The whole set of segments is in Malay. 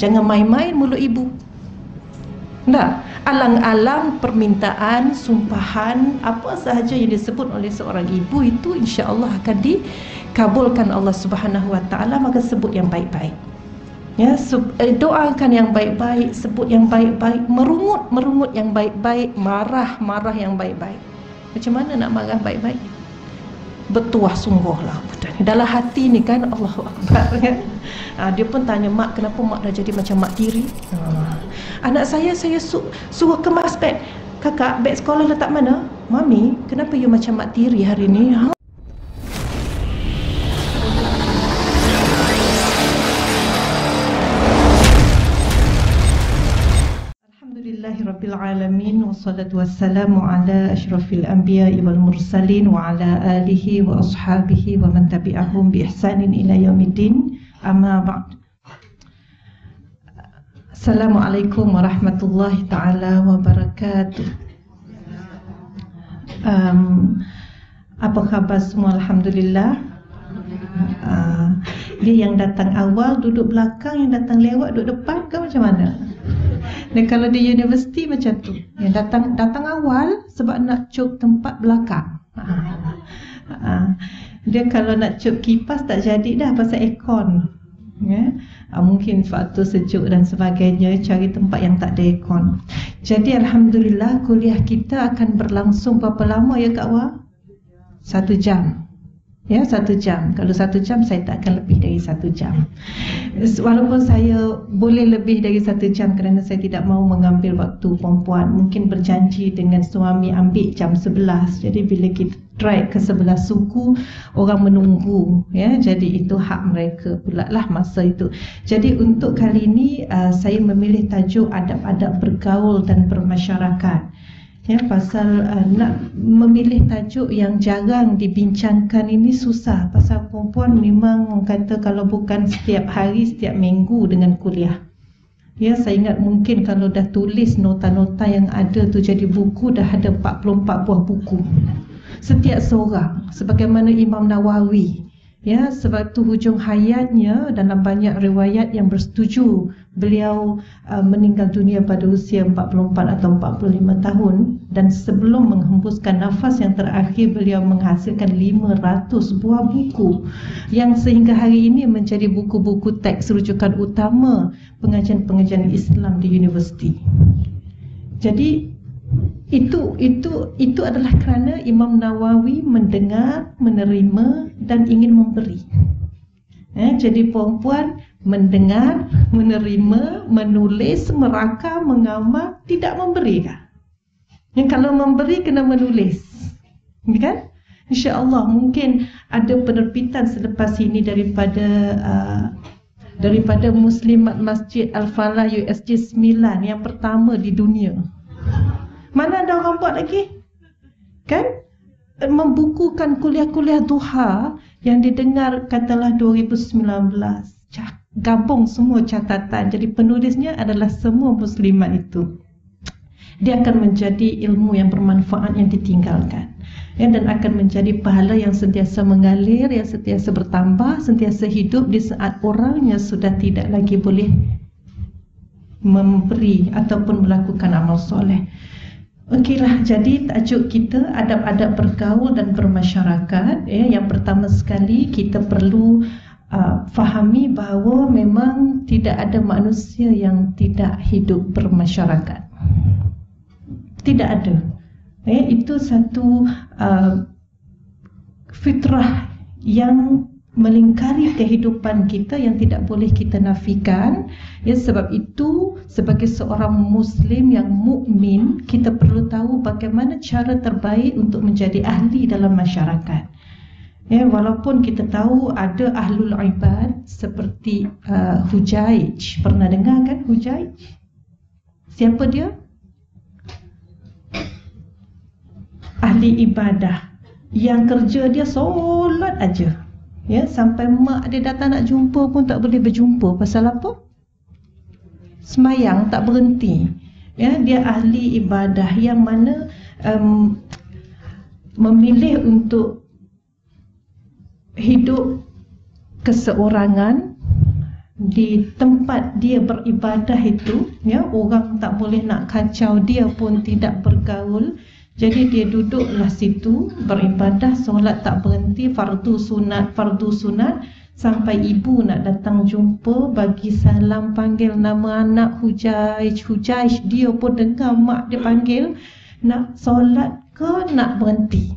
jangan main-main mulut ibu. Tak, alang-alang permintaan, sumpahan, apa sahaja yang disebut oleh seorang ibu itu insya-Allah akan dikabulkan Allah Subhanahu Wa Taala maka sebut yang baik-baik. Ya, eh, doakan yang baik-baik, sebut yang baik-baik, merungut merungut yang baik-baik, marah marah yang baik-baik. Macam mana nak marah baik-baik? Bertuah sungguhlah budak ni. Dalam hati ni kan Allahu Akbar kan. Ha, dia pun tanya mak kenapa mak dah jadi macam mak tiri? Ha. Anak saya saya su- suruh kemas beg. Kakak, beg sekolah letak mana? Mami, kenapa you macam mak tiri hari ni? Ha? Rabbil Alamin Wassalatu wassalamu ala ashrafil anbiya wal mursalin Wa ala alihi wa ashabihi wa man tabi'ahum bi ihsanin ila yaumiddin. Amma ba'd. Assalamualaikum warahmatullahi ta'ala wabarakatuh. Um, Apa khabar semua? Alhamdulillah. Uh, Dia yang datang awal duduk belakang Yang datang lewat duduk depan ke macam mana? Dan kalau di universiti macam tu, yang datang datang awal sebab nak cuk tempat belakang. Ha. Ha. Dia kalau nak cuk kipas tak jadi dah pasal aircon. Ya. Ha. Mungkin waktu sejuk dan sebagainya cari tempat yang tak ada aircon. Jadi alhamdulillah kuliah kita akan berlangsung berapa lama ya Kak Wah? Satu jam. Ya, satu jam. Kalau satu jam, saya tak akan lebih dari satu jam. Walaupun saya boleh lebih dari satu jam kerana saya tidak mahu mengambil waktu perempuan. Mungkin berjanji dengan suami ambil jam sebelas. Jadi bila kita try ke sebelah suku, orang menunggu. Ya, Jadi itu hak mereka pula lah masa itu. Jadi untuk kali ini, uh, saya memilih tajuk adab-adab bergaul dan bermasyarakat ya pasal uh, nak memilih tajuk yang jarang dibincangkan ini susah. Pasal perempuan memang kata kalau bukan setiap hari setiap minggu dengan kuliah. Ya saya ingat mungkin kalau dah tulis nota-nota yang ada tu jadi buku dah ada 44 buah buku. Setiap seorang sebagaimana Imam Nawawi Ya, sebab tu hujung hayatnya dalam banyak riwayat yang bersetuju beliau uh, meninggal dunia pada usia 44 atau 45 tahun dan sebelum menghembuskan nafas yang terakhir beliau menghasilkan 500 buah buku yang sehingga hari ini menjadi buku-buku teks rujukan utama pengajian-pengajian Islam di universiti. Jadi itu itu itu adalah kerana Imam Nawawi mendengar, menerima dan ingin memberi. Eh, jadi perempuan mendengar, menerima, menulis, merakam, mengamal, tidak memberi kan? Yang kalau memberi kena menulis. Kan? Insya-Allah mungkin ada penerbitan selepas ini daripada uh, daripada Muslimat Masjid Al-Falah USG 9 yang pertama di dunia. Mana ada orang buat lagi? Kan? Membukukan kuliah-kuliah duha yang didengar katalah 2019. Gabung semua catatan. Jadi penulisnya adalah semua muslimat itu. Dia akan menjadi ilmu yang bermanfaat yang ditinggalkan. Ya, dan akan menjadi pahala yang sentiasa mengalir, yang sentiasa bertambah, sentiasa hidup di saat orangnya sudah tidak lagi boleh memberi ataupun melakukan amal soleh. Okeylah, jadi tajuk kita adab-adab bergaul dan bermasyarakat. Ya, yang pertama sekali kita perlu uh, fahami bahawa memang tidak ada manusia yang tidak hidup bermasyarakat. Tidak ada. Ya, itu satu uh, fitrah yang melingkari kehidupan kita yang tidak boleh kita nafikan. Ya sebab itu sebagai seorang muslim yang mukmin kita perlu tahu bagaimana cara terbaik untuk menjadi ahli dalam masyarakat. Ya walaupun kita tahu ada ahlul ibad seperti uh, Hujaij. Pernah dengar kan Hujaij? Siapa dia? Ahli ibadah. Yang kerja dia solat aja Ya, sampai mak dia datang nak jumpa pun tak boleh berjumpa. Pasal apa? Semayang tak berhenti. Ya, dia ahli ibadah yang mana um, memilih untuk hidup keseorangan di tempat dia beribadah itu ya orang tak boleh nak kacau dia pun tidak bergaul jadi dia duduklah situ beribadah solat tak berhenti fardu sunat fardu sunat sampai ibu nak datang jumpa bagi salam panggil nama anak hujaj hujaj dia pun dengar mak dia panggil nak solat ke nak berhenti?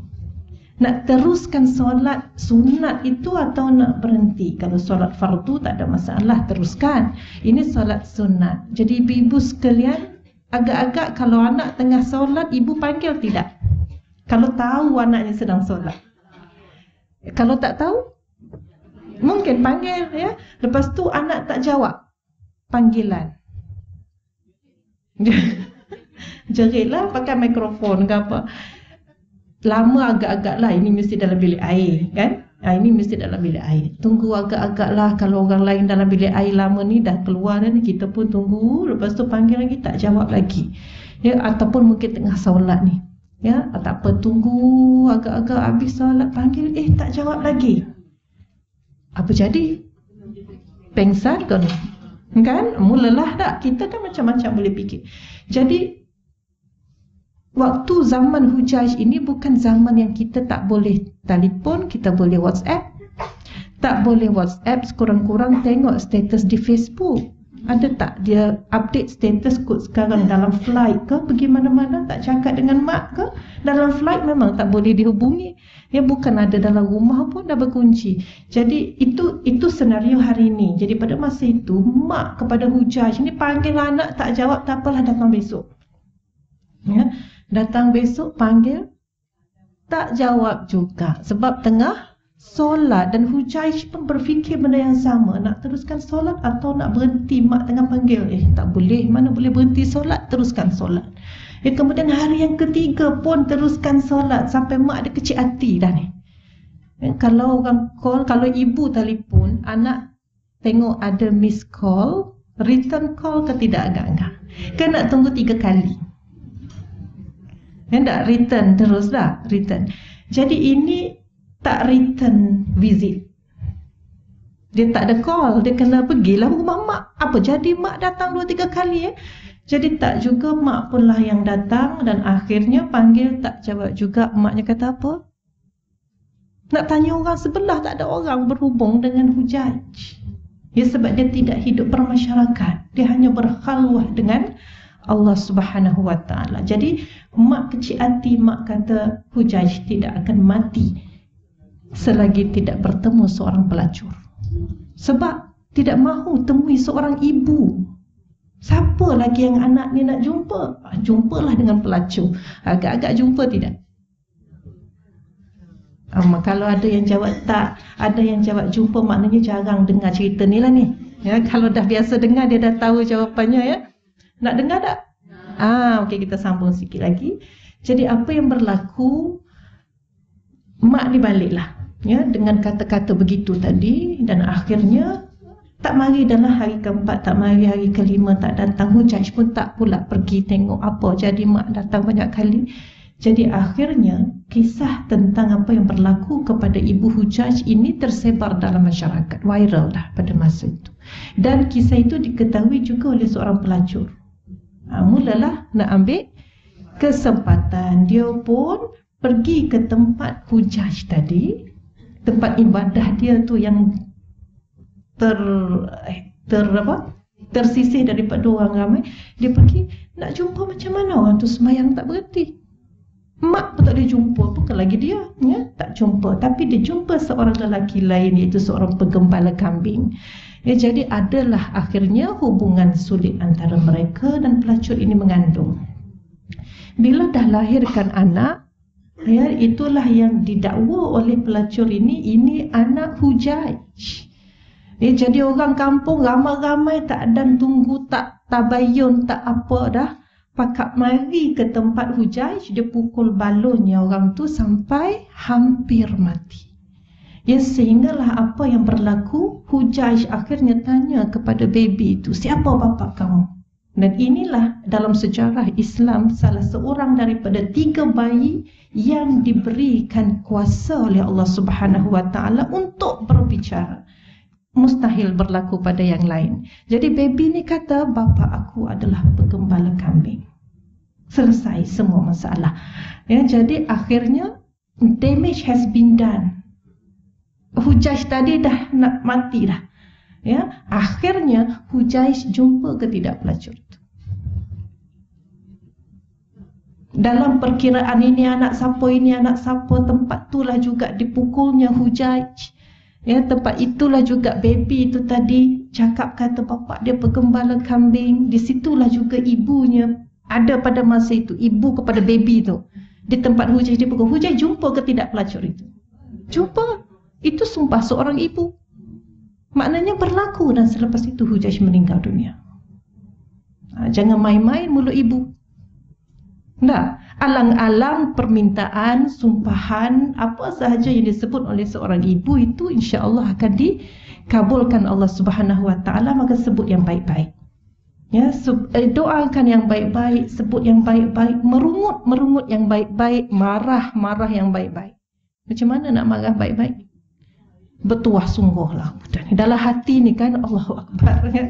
Nak teruskan solat sunat itu atau nak berhenti? Kalau solat fardu tak ada masalah teruskan. Ini solat sunat. Jadi ibu-ibu sekalian agak-agak kalau anak tengah solat ibu panggil tidak? Kalau tahu anaknya sedang solat. Kalau tak tahu mungkin panggil ya. Lepas tu anak tak jawab panggilan. Jeritlah pakai mikrofon ke apa. Lama agak-agak lah ini mesti dalam bilik air kan ha, ini mesti dalam bilik air. Tunggu agak-agak lah kalau orang lain dalam bilik air lama ni dah keluar dan kita pun tunggu. Lepas tu panggil lagi tak jawab lagi. Ya ataupun mungkin tengah solat ni. Ya tak apa tunggu agak-agak habis solat panggil eh tak jawab lagi. Apa jadi? Pengsan kan kan? Mulalah tak kita kan macam-macam boleh fikir. Jadi Waktu zaman hujaj ini bukan zaman yang kita tak boleh telefon, kita boleh WhatsApp. Tak boleh WhatsApp, sekurang-kurang tengok status di Facebook. Ada tak dia update status kot sekarang dalam flight ke pergi mana-mana tak cakap dengan mak ke? Dalam flight memang tak boleh dihubungi. Ya bukan ada dalam rumah pun dah berkunci. Jadi itu itu senario hari ini. Jadi pada masa itu mak kepada hujaj ini panggil anak tak jawab tak apalah datang besok. Ya. Datang besok panggil? Tak jawab juga Sebab tengah solat Dan Hujaish pun berfikir benda yang sama Nak teruskan solat atau nak berhenti? Mak tengah panggil Eh tak boleh Mana boleh berhenti solat? Teruskan solat. Ya, kemudian hari yang ketiga pun teruskan solat Sampai mak ada kecil hati dah ni. Ya, Kalau orang call Kalau ibu telefon Anak tengok ada miss call Return call ke tidak agak-agak? Kan nak tunggu tiga kali yang tak return terus lah return. Jadi ini tak return visit. Dia tak ada call, dia kena pergilah rumah mak. Apa jadi mak datang dua tiga kali eh? Jadi tak juga mak pun lah yang datang dan akhirnya panggil tak jawab juga maknya kata apa? Nak tanya orang sebelah tak ada orang berhubung dengan hujaj. Ya sebab dia tidak hidup bermasyarakat. Dia hanya berkhalwah dengan Allah Subhanahu Wa Taala. Jadi mak kecil hati mak kata Hujaj tidak akan mati selagi tidak bertemu seorang pelacur. Sebab tidak mahu temui seorang ibu. Siapa lagi yang anak ni nak jumpa? Ah, jumpalah dengan pelacur. Agak-agak jumpa tidak? Um, kalau ada yang jawab tak, ada yang jawab jumpa maknanya jarang dengar cerita ni lah ni. Ya, kalau dah biasa dengar dia dah tahu jawapannya ya. Nak dengar tak? Ah, okey kita sambung sikit lagi. Jadi apa yang berlaku mak ni baliklah ya dengan kata-kata begitu tadi dan akhirnya tak mari dalam hari keempat, tak mari hari kelima, tak datang hujaj pun tak pula pergi tengok apa. Jadi mak datang banyak kali. Jadi akhirnya kisah tentang apa yang berlaku kepada ibu hujaj ini tersebar dalam masyarakat. Viral dah pada masa itu. Dan kisah itu diketahui juga oleh seorang pelacur ha, mulalah nak ambil kesempatan. Dia pun pergi ke tempat hujaj tadi. Tempat ibadah dia tu yang ter ter apa? Tersisih daripada orang ramai. Dia pergi nak jumpa macam mana orang tu? Semayang tak berhenti. Mak pun tak dia jumpa bukan lagi dia ya? Tak jumpa. Tapi dia jumpa seorang lelaki lain iaitu seorang penggembala kambing Ya, jadi adalah akhirnya hubungan sulit antara mereka dan pelacur ini mengandung. Bila dah lahirkan anak, ya itulah yang didakwa oleh pelacur ini, ini anak hujaj. Ya, jadi orang kampung ramai-ramai tak ada tunggu, tak tabayun, tak apa dah. Pakat mari ke tempat hujaj, dia pukul balonnya orang tu sampai hampir mati. Ya sehinggalah apa yang berlaku Hujaj akhirnya tanya kepada baby itu Siapa bapa kamu? Dan inilah dalam sejarah Islam Salah seorang daripada tiga bayi Yang diberikan kuasa oleh Allah Subhanahu Wa Taala Untuk berbicara mustahil berlaku pada yang lain. Jadi baby ni kata bapa aku adalah penggembala kambing. Selesai semua masalah. Ya, jadi akhirnya damage has been done. Hujaj tadi dah nak mati dah. Ya, akhirnya Hujaj jumpa ke tidak pelacur itu. Dalam perkiraan ini anak siapa ini anak siapa tempat itulah juga dipukulnya Hujaj. Ya, tempat itulah juga baby itu tadi cakap kata bapa dia penggembala kambing. Di situlah juga ibunya ada pada masa itu ibu kepada baby itu. Di tempat Hujai dia pukul. Hujai jumpa ke tidak pelacur itu? Jumpa. Itu sumpah seorang ibu. Maknanya berlaku dan selepas itu Hujai meninggal dunia. Ha, jangan main-main mulut ibu. Tak alang-alang permintaan, sumpahan, apa sahaja yang disebut oleh seorang ibu itu insya-Allah akan dikabulkan Allah Subhanahu Wa Taala maka sebut yang baik-baik. Ya, eh, doakan yang baik-baik, sebut yang baik-baik, merungut-merungut yang baik-baik, marah-marah yang baik-baik. Macam mana nak marah baik-baik? Bertuah sungguhlah budak ni. Dalam hati ni kan Allahu Akbar kan.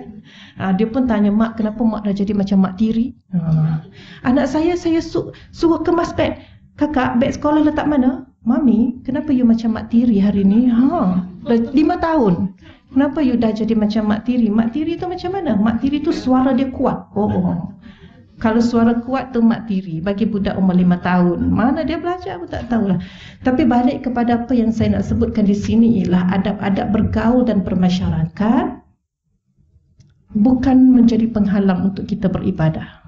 Ha, dia pun tanya mak kenapa mak dah jadi macam mak tiri? Ha. Anak saya saya su suruh kemas beg. Kakak, beg sekolah letak mana? Mami, kenapa you macam mak tiri hari ni? Ha. Lima tahun. Kenapa you dah jadi macam mak tiri? Mak tiri tu macam mana? Mak tiri tu suara dia kuat. Oh. Kalau suara kuat tu mak tiri bagi budak umur lima tahun. Mana dia belajar aku tak tahulah. Tapi balik kepada apa yang saya nak sebutkan di sini ialah adab-adab bergaul dan bermasyarakat bukan menjadi penghalang untuk kita beribadah.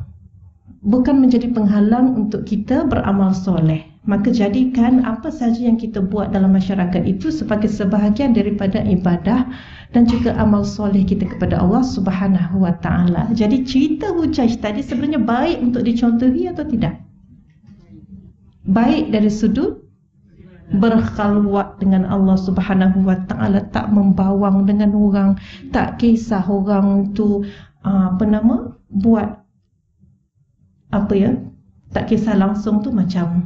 Bukan menjadi penghalang untuk kita beramal soleh. Maka jadikan apa saja yang kita buat dalam masyarakat itu sebagai sebahagian daripada ibadah dan juga amal soleh kita kepada Allah Subhanahu Wa Taala. Jadi cerita Hujaj tadi sebenarnya baik untuk dicontohi atau tidak? Baik dari sudut berkhalwat dengan Allah Subhanahu wa taala tak membawang dengan orang tak kisah orang tu uh, apa nama buat apa ya tak kisah langsung tu macam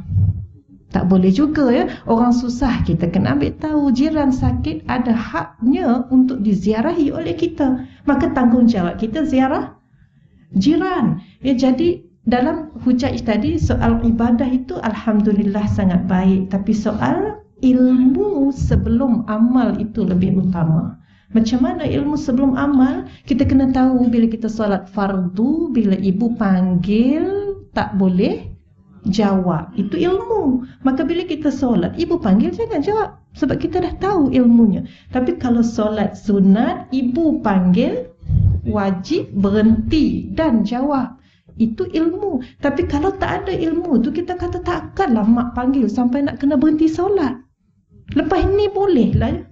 tak boleh juga ya. Orang susah kita kena ambil tahu jiran sakit ada haknya untuk diziarahi oleh kita. Maka tanggungjawab kita ziarah jiran. Ya jadi dalam hujah tadi soal ibadah itu alhamdulillah sangat baik. Tapi soal ilmu sebelum amal itu lebih utama. Macam mana ilmu sebelum amal? Kita kena tahu bila kita solat fardu bila ibu panggil tak boleh jawab itu ilmu maka bila kita solat ibu panggil jangan jawab sebab kita dah tahu ilmunya tapi kalau solat sunat ibu panggil wajib berhenti dan jawab itu ilmu. Tapi kalau tak ada ilmu tu kita kata takkanlah mak panggil sampai nak kena berhenti solat. Lepas ini boleh lah.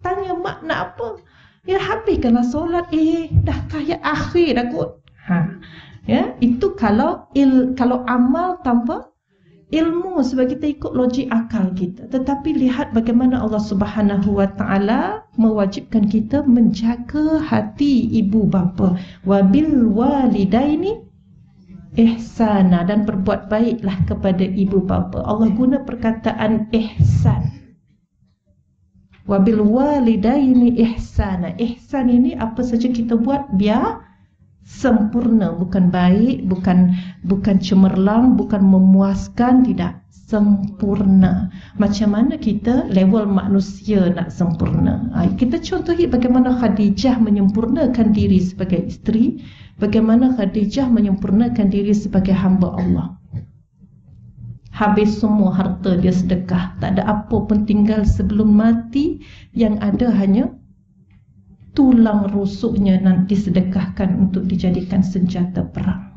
Tanya mak nak apa? Ya habiskanlah solat. Eh dah kaya akhir dah kot. Ha. Ya, itu kalau il, kalau amal tanpa ilmu sebab kita ikut logik akal kita. Tetapi lihat bagaimana Allah Subhanahu Wa Taala mewajibkan kita menjaga hati ibu bapa. Wabil walidaini ihsana dan berbuat baiklah kepada ibu bapa. Allah guna perkataan ihsan. Wabil walidaini ihsana. Ihsan ini apa saja kita buat biar sempurna, bukan baik, bukan bukan cemerlang, bukan memuaskan, tidak sempurna. Macam mana kita level manusia nak sempurna? Kita contohi bagaimana Khadijah menyempurnakan diri sebagai isteri bagaimana Khadijah menyempurnakan diri sebagai hamba Allah. Habis semua harta dia sedekah, tak ada apa pun tinggal sebelum mati yang ada hanya tulang rusuknya nanti sedekahkan untuk dijadikan senjata perang.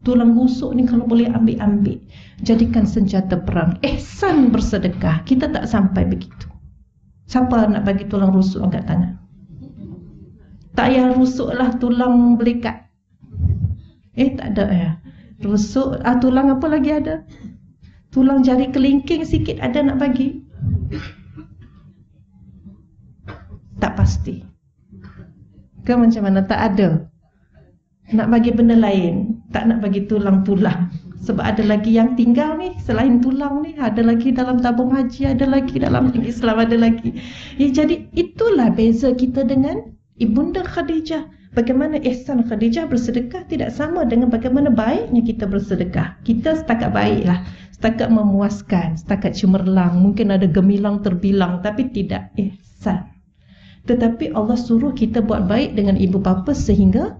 Tulang rusuk ni kalau boleh ambil-ambil jadikan senjata perang. Ehsan bersedekah. Kita tak sampai begitu. Siapa nak bagi tulang rusuk angkat tangan? Tak payah rusuklah tulang belikat. Eh tak ada ya. Rusuk ah tulang apa lagi ada? Tulang jari kelingking sikit ada nak bagi? Tak pasti. Ke macam mana? Tak ada? Nak bagi benda lain, tak nak bagi tulang-tulang sebab ada lagi yang tinggal ni selain tulang ni ada lagi dalam tabung haji ada lagi dalam Islam ada lagi. Ya, jadi itulah beza kita dengan ibunda Khadijah. Bagaimana ihsan Khadijah bersedekah tidak sama dengan bagaimana baiknya kita bersedekah. Kita setakat baiklah setakat memuaskan setakat cemerlang. Mungkin ada gemilang terbilang tapi tidak ihsan tetapi Allah suruh kita buat baik dengan ibu bapa sehingga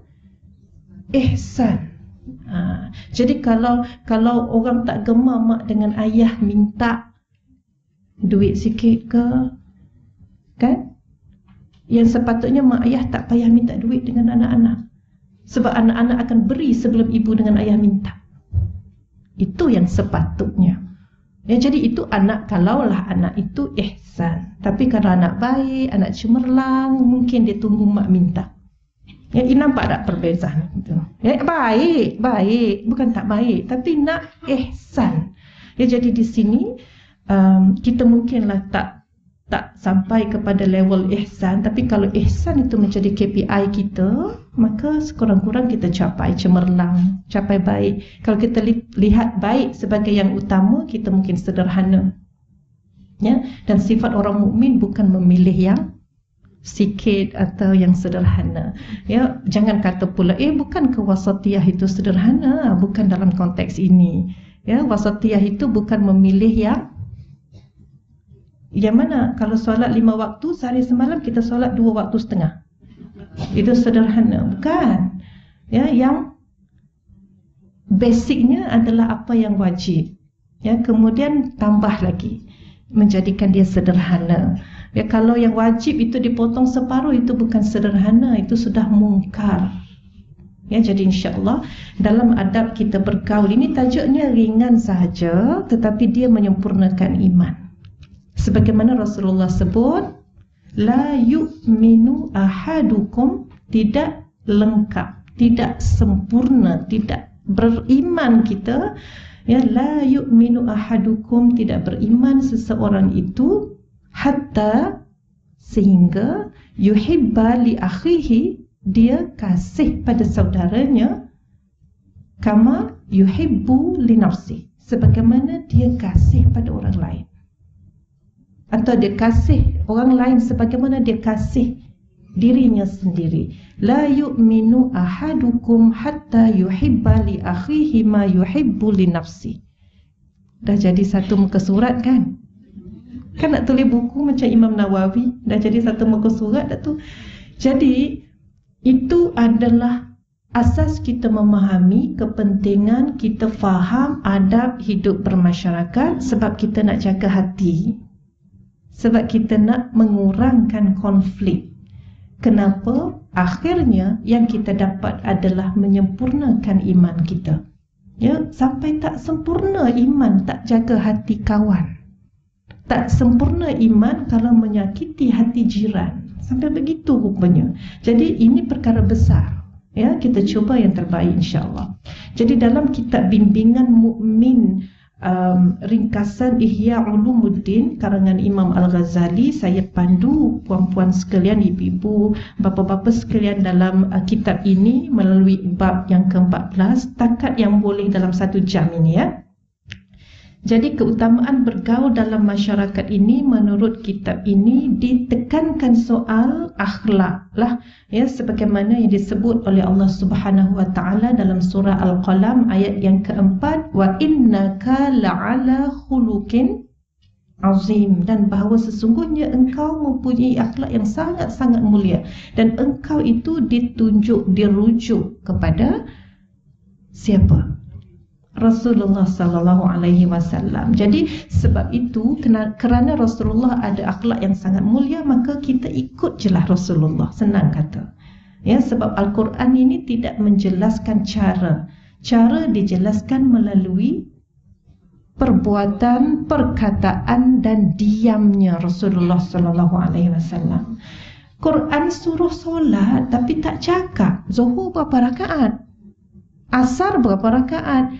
ihsan. Ha, jadi kalau kalau orang tak gemar mak dengan ayah minta duit sikit ke kan? Yang sepatutnya mak ayah tak payah minta duit dengan anak-anak. Sebab anak-anak akan beri sebelum ibu dengan ayah minta. Itu yang sepatutnya ya jadi itu anak kalaulah anak itu ihsan tapi kalau anak baik anak cemerlang mungkin dia tunggu mak minta Ya, ini nampak tak perbezaan itu. Ya, baik, baik, bukan tak baik, tapi nak ihsan. Ya, jadi di sini um, kita mungkinlah tak tak sampai kepada level ihsan, tapi kalau ihsan itu menjadi KPI kita, maka sekurang-kurang kita capai cemerlang, capai baik. Kalau kita li lihat baik sebagai yang utama, kita mungkin sederhana. Ya, dan sifat orang mukmin bukan memilih yang sikit atau yang sederhana. Ya, jangan kata pula eh bukan ke wasatiyah itu sederhana, bukan dalam konteks ini. Ya, wasatiyah itu bukan memilih yang yang mana kalau solat lima waktu sehari semalam kita solat dua waktu setengah. Itu sederhana, bukan. Ya, yang basicnya adalah apa yang wajib. Ya, kemudian tambah lagi menjadikan dia sederhana. Ya kalau yang wajib itu dipotong separuh itu bukan sederhana, itu sudah mungkar. Ya jadi insya-Allah dalam adab kita bergaul ini tajuknya ringan sahaja tetapi dia menyempurnakan iman. Sebagaimana Rasulullah sebut, la yu'minu ahadukum tidak lengkap, tidak sempurna, tidak beriman kita ya la yu'minu ahadukum tidak beriman seseorang itu hatta sehingga yuhibba li akhihi dia kasih pada saudaranya kama yuhibbu li nafsi sebagaimana dia kasih pada orang lain atau dia kasih orang lain sebagaimana dia kasih dirinya sendiri. La yu'minu ahadukum hatta yuhibba li akhihi ma yuhibbu li nafsi. Dah jadi satu muka surat kan? Kan nak tulis buku macam Imam Nawawi Dah jadi satu muka surat dah tu. Jadi Itu adalah Asas kita memahami Kepentingan kita faham Adab hidup bermasyarakat. Sebab kita nak jaga hati Sebab kita nak mengurangkan konflik Kenapa? Akhirnya yang kita dapat adalah menyempurnakan iman kita. Ya, sampai tak sempurna iman tak jaga hati kawan tak sempurna iman kalau menyakiti hati jiran. Sampai begitu rupanya. Jadi ini perkara besar. Ya, kita cuba yang terbaik insya-Allah. Jadi dalam kitab bimbingan mukmin um, ringkasan Ihya Ulumuddin karangan Imam Al-Ghazali saya pandu puan-puan sekalian ibu-ibu bapa-bapa sekalian dalam uh, kitab ini melalui bab yang ke-14 takat yang boleh dalam satu jam ini ya. Jadi keutamaan bergaul dalam masyarakat ini menurut kitab ini ditekankan soal akhlak lah ya sebagaimana yang disebut oleh Allah Subhanahu wa taala dalam surah Al-Qalam ayat yang keempat wa innaka la'ala khuluqin azim. Dan bahawa sesungguhnya engkau mempunyai akhlak yang sangat-sangat mulia dan engkau itu ditunjuk dirujuk kepada siapa Rasulullah sallallahu alaihi wasallam. Jadi sebab itu kerana Rasulullah ada akhlak yang sangat mulia maka kita ikut jelah Rasulullah. Senang kata. Ya sebab Al-Quran ini tidak menjelaskan cara. Cara dijelaskan melalui perbuatan, perkataan dan diamnya Rasulullah sallallahu alaihi wasallam. Quran suruh solat tapi tak cakap Zuhur berapa rakaat? Asar berapa rakaat?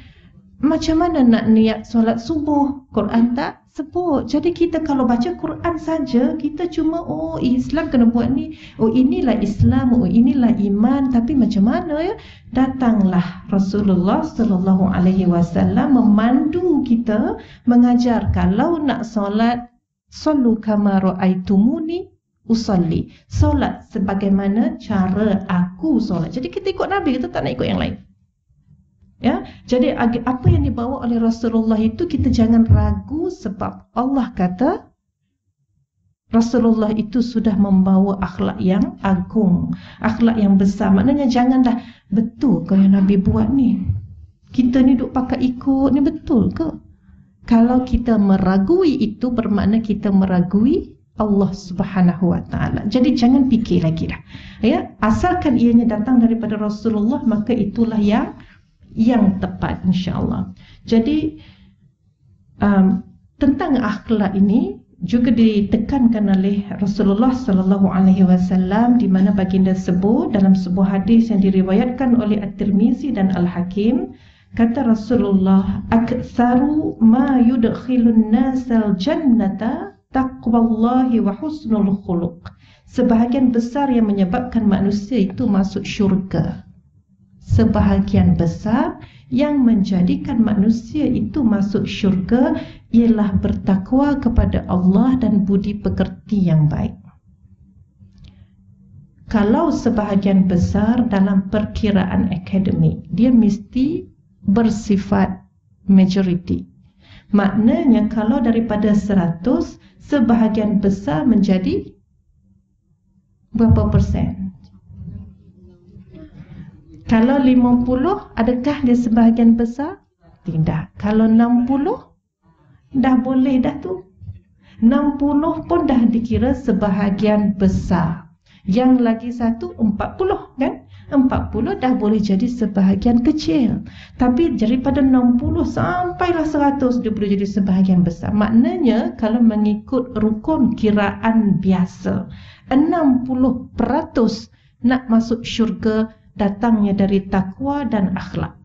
Macam mana nak niat solat subuh? Quran tak sebut. Jadi kita kalau baca Quran saja, kita cuma oh Islam kena buat ni. Oh inilah Islam, oh inilah iman. Tapi macam mana ya? Datanglah Rasulullah sallallahu alaihi wasallam memandu kita mengajar kalau nak solat sallu kama raaitumuni usalli. Solat sebagaimana cara aku solat. Jadi kita ikut Nabi, kita tak nak ikut yang lain. Ya, jadi apa yang dibawa oleh Rasulullah itu kita jangan ragu sebab Allah kata Rasulullah itu sudah membawa akhlak yang agung, akhlak yang besar. Maknanya janganlah betul kau yang Nabi buat ni. Kita ni duk pakai ikut ni betul ke? Kalau kita meragui itu bermakna kita meragui Allah Subhanahu wa taala. Jadi jangan fikir lagi dah. Ya, asalkan ianya datang daripada Rasulullah maka itulah yang yang tepat insya-Allah. Jadi um, tentang akhlak ini juga ditekankan oleh Rasulullah sallallahu alaihi wasallam di mana baginda sebut dalam sebuah hadis yang diriwayatkan oleh At-Tirmizi dan Al-Hakim kata Rasulullah aktsaru ma yudkhilun nasal jannata taqwallahi wa husnul khuluq sebahagian besar yang menyebabkan manusia itu masuk syurga sebahagian besar yang menjadikan manusia itu masuk syurga ialah bertakwa kepada Allah dan budi pekerti yang baik. Kalau sebahagian besar dalam perkiraan akademik, dia mesti bersifat majority. Maknanya kalau daripada 100, sebahagian besar menjadi berapa persen? Kalau 50, adakah dia sebahagian besar? Tidak. Kalau 60, dah boleh dah tu. 60 pun dah dikira sebahagian besar. Yang lagi satu, 40 kan? 40 dah boleh jadi sebahagian kecil. Tapi daripada 60 sampailah 100 dia boleh jadi sebahagian besar. Maknanya kalau mengikut rukun kiraan biasa, 60% nak masuk syurga datangnya dari takwa dan akhlak.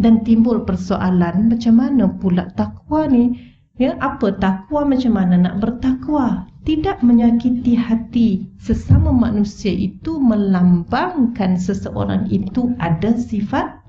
Dan timbul persoalan macam mana pula takwa ni? Ya, apa takwa macam mana nak bertakwa? Tidak menyakiti hati sesama manusia itu melambangkan seseorang itu ada sifat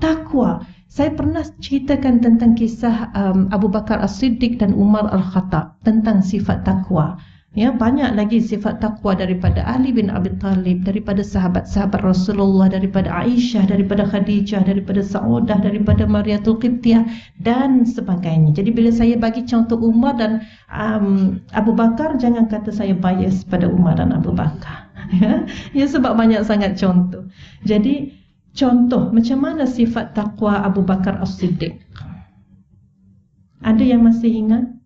takwa. Saya pernah ceritakan tentang kisah um, Abu Bakar As-Siddiq dan Umar Al-Khattab tentang sifat takwa. Ya, banyak lagi sifat takwa daripada Ali bin Abi Talib, daripada sahabat-sahabat Rasulullah, daripada Aisyah, daripada Khadijah, daripada Saudah, daripada Mariatul Qibtiyah dan sebagainya. Jadi bila saya bagi contoh Umar dan um, Abu Bakar, jangan kata saya bias pada Umar dan Abu Bakar. Ya, ya sebab banyak sangat contoh. Jadi contoh macam mana sifat takwa Abu Bakar As-Siddiq? Ada yang masih ingat?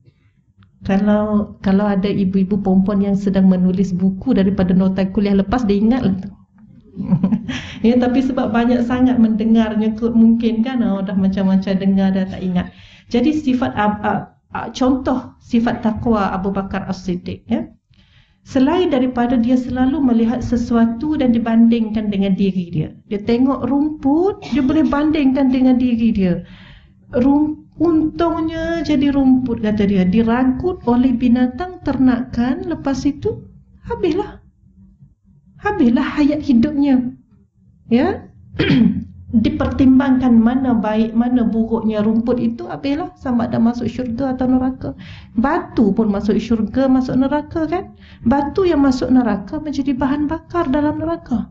Kalau kalau ada ibu-ibu perempuan yang sedang menulis buku daripada nota kuliah lepas dia ingat lah ya tapi sebab banyak sangat mendengarnya mungkin kan oh, dah macam-macam dengar dah tak ingat. Jadi sifat uh, uh, contoh sifat takwa Abu Bakar As-Siddiq ya. Selain daripada dia selalu melihat sesuatu dan dibandingkan dengan diri dia. Dia tengok rumput, dia boleh bandingkan dengan diri dia. Rumput Untungnya jadi rumput kata dia. Dirangkut oleh binatang ternakan Lepas itu Habislah. Habislah hayat hidupnya. Ya? Dipertimbangkan mana baik Mana buruknya rumput itu Habislah. Sama ada masuk syurga atau neraka. Batu pun masuk syurga Masuk neraka kan? Batu yang masuk neraka menjadi bahan bakar dalam neraka.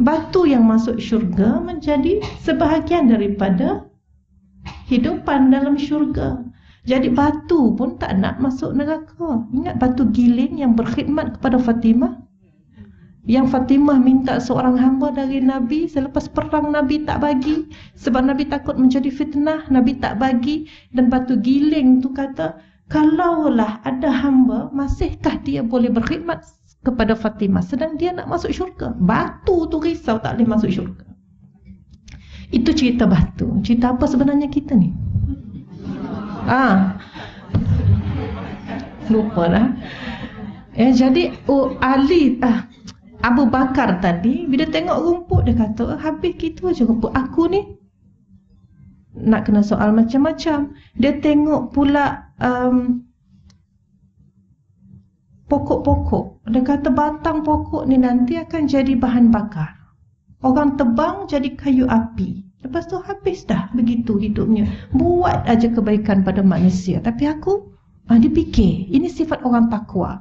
Batu yang masuk syurga menjadi sebahagian daripada hidupan dalam syurga. Jadi batu pun tak nak masuk neraka. Ingat batu giling yang berkhidmat kepada Fatimah? Yang Fatimah minta seorang hamba dari Nabi selepas perang Nabi tak bagi. Sebab Nabi takut menjadi fitnah, Nabi tak bagi. Dan batu giling tu kata, kalaulah ada hamba, masihkah dia boleh berkhidmat kepada Fatimah? Sedang dia nak masuk syurga. Batu tu risau tak boleh masuk syurga. Itu cerita batu. Cerita apa sebenarnya kita ni? Ah. Lupa lah. Eh, jadi oh, Ali ah, Abu Bakar tadi bila tengok rumput dia kata habis kita aja rumput aku ni nak kena soal macam-macam. Dia tengok pula um, pokok-pokok. Dia kata batang pokok ni nanti akan jadi bahan bakar. Orang tebang jadi kayu api. Lepas tu habis dah begitu hidupnya. Buat aja kebaikan pada manusia. Tapi aku, ah, dia fikir. Ini sifat orang takwa.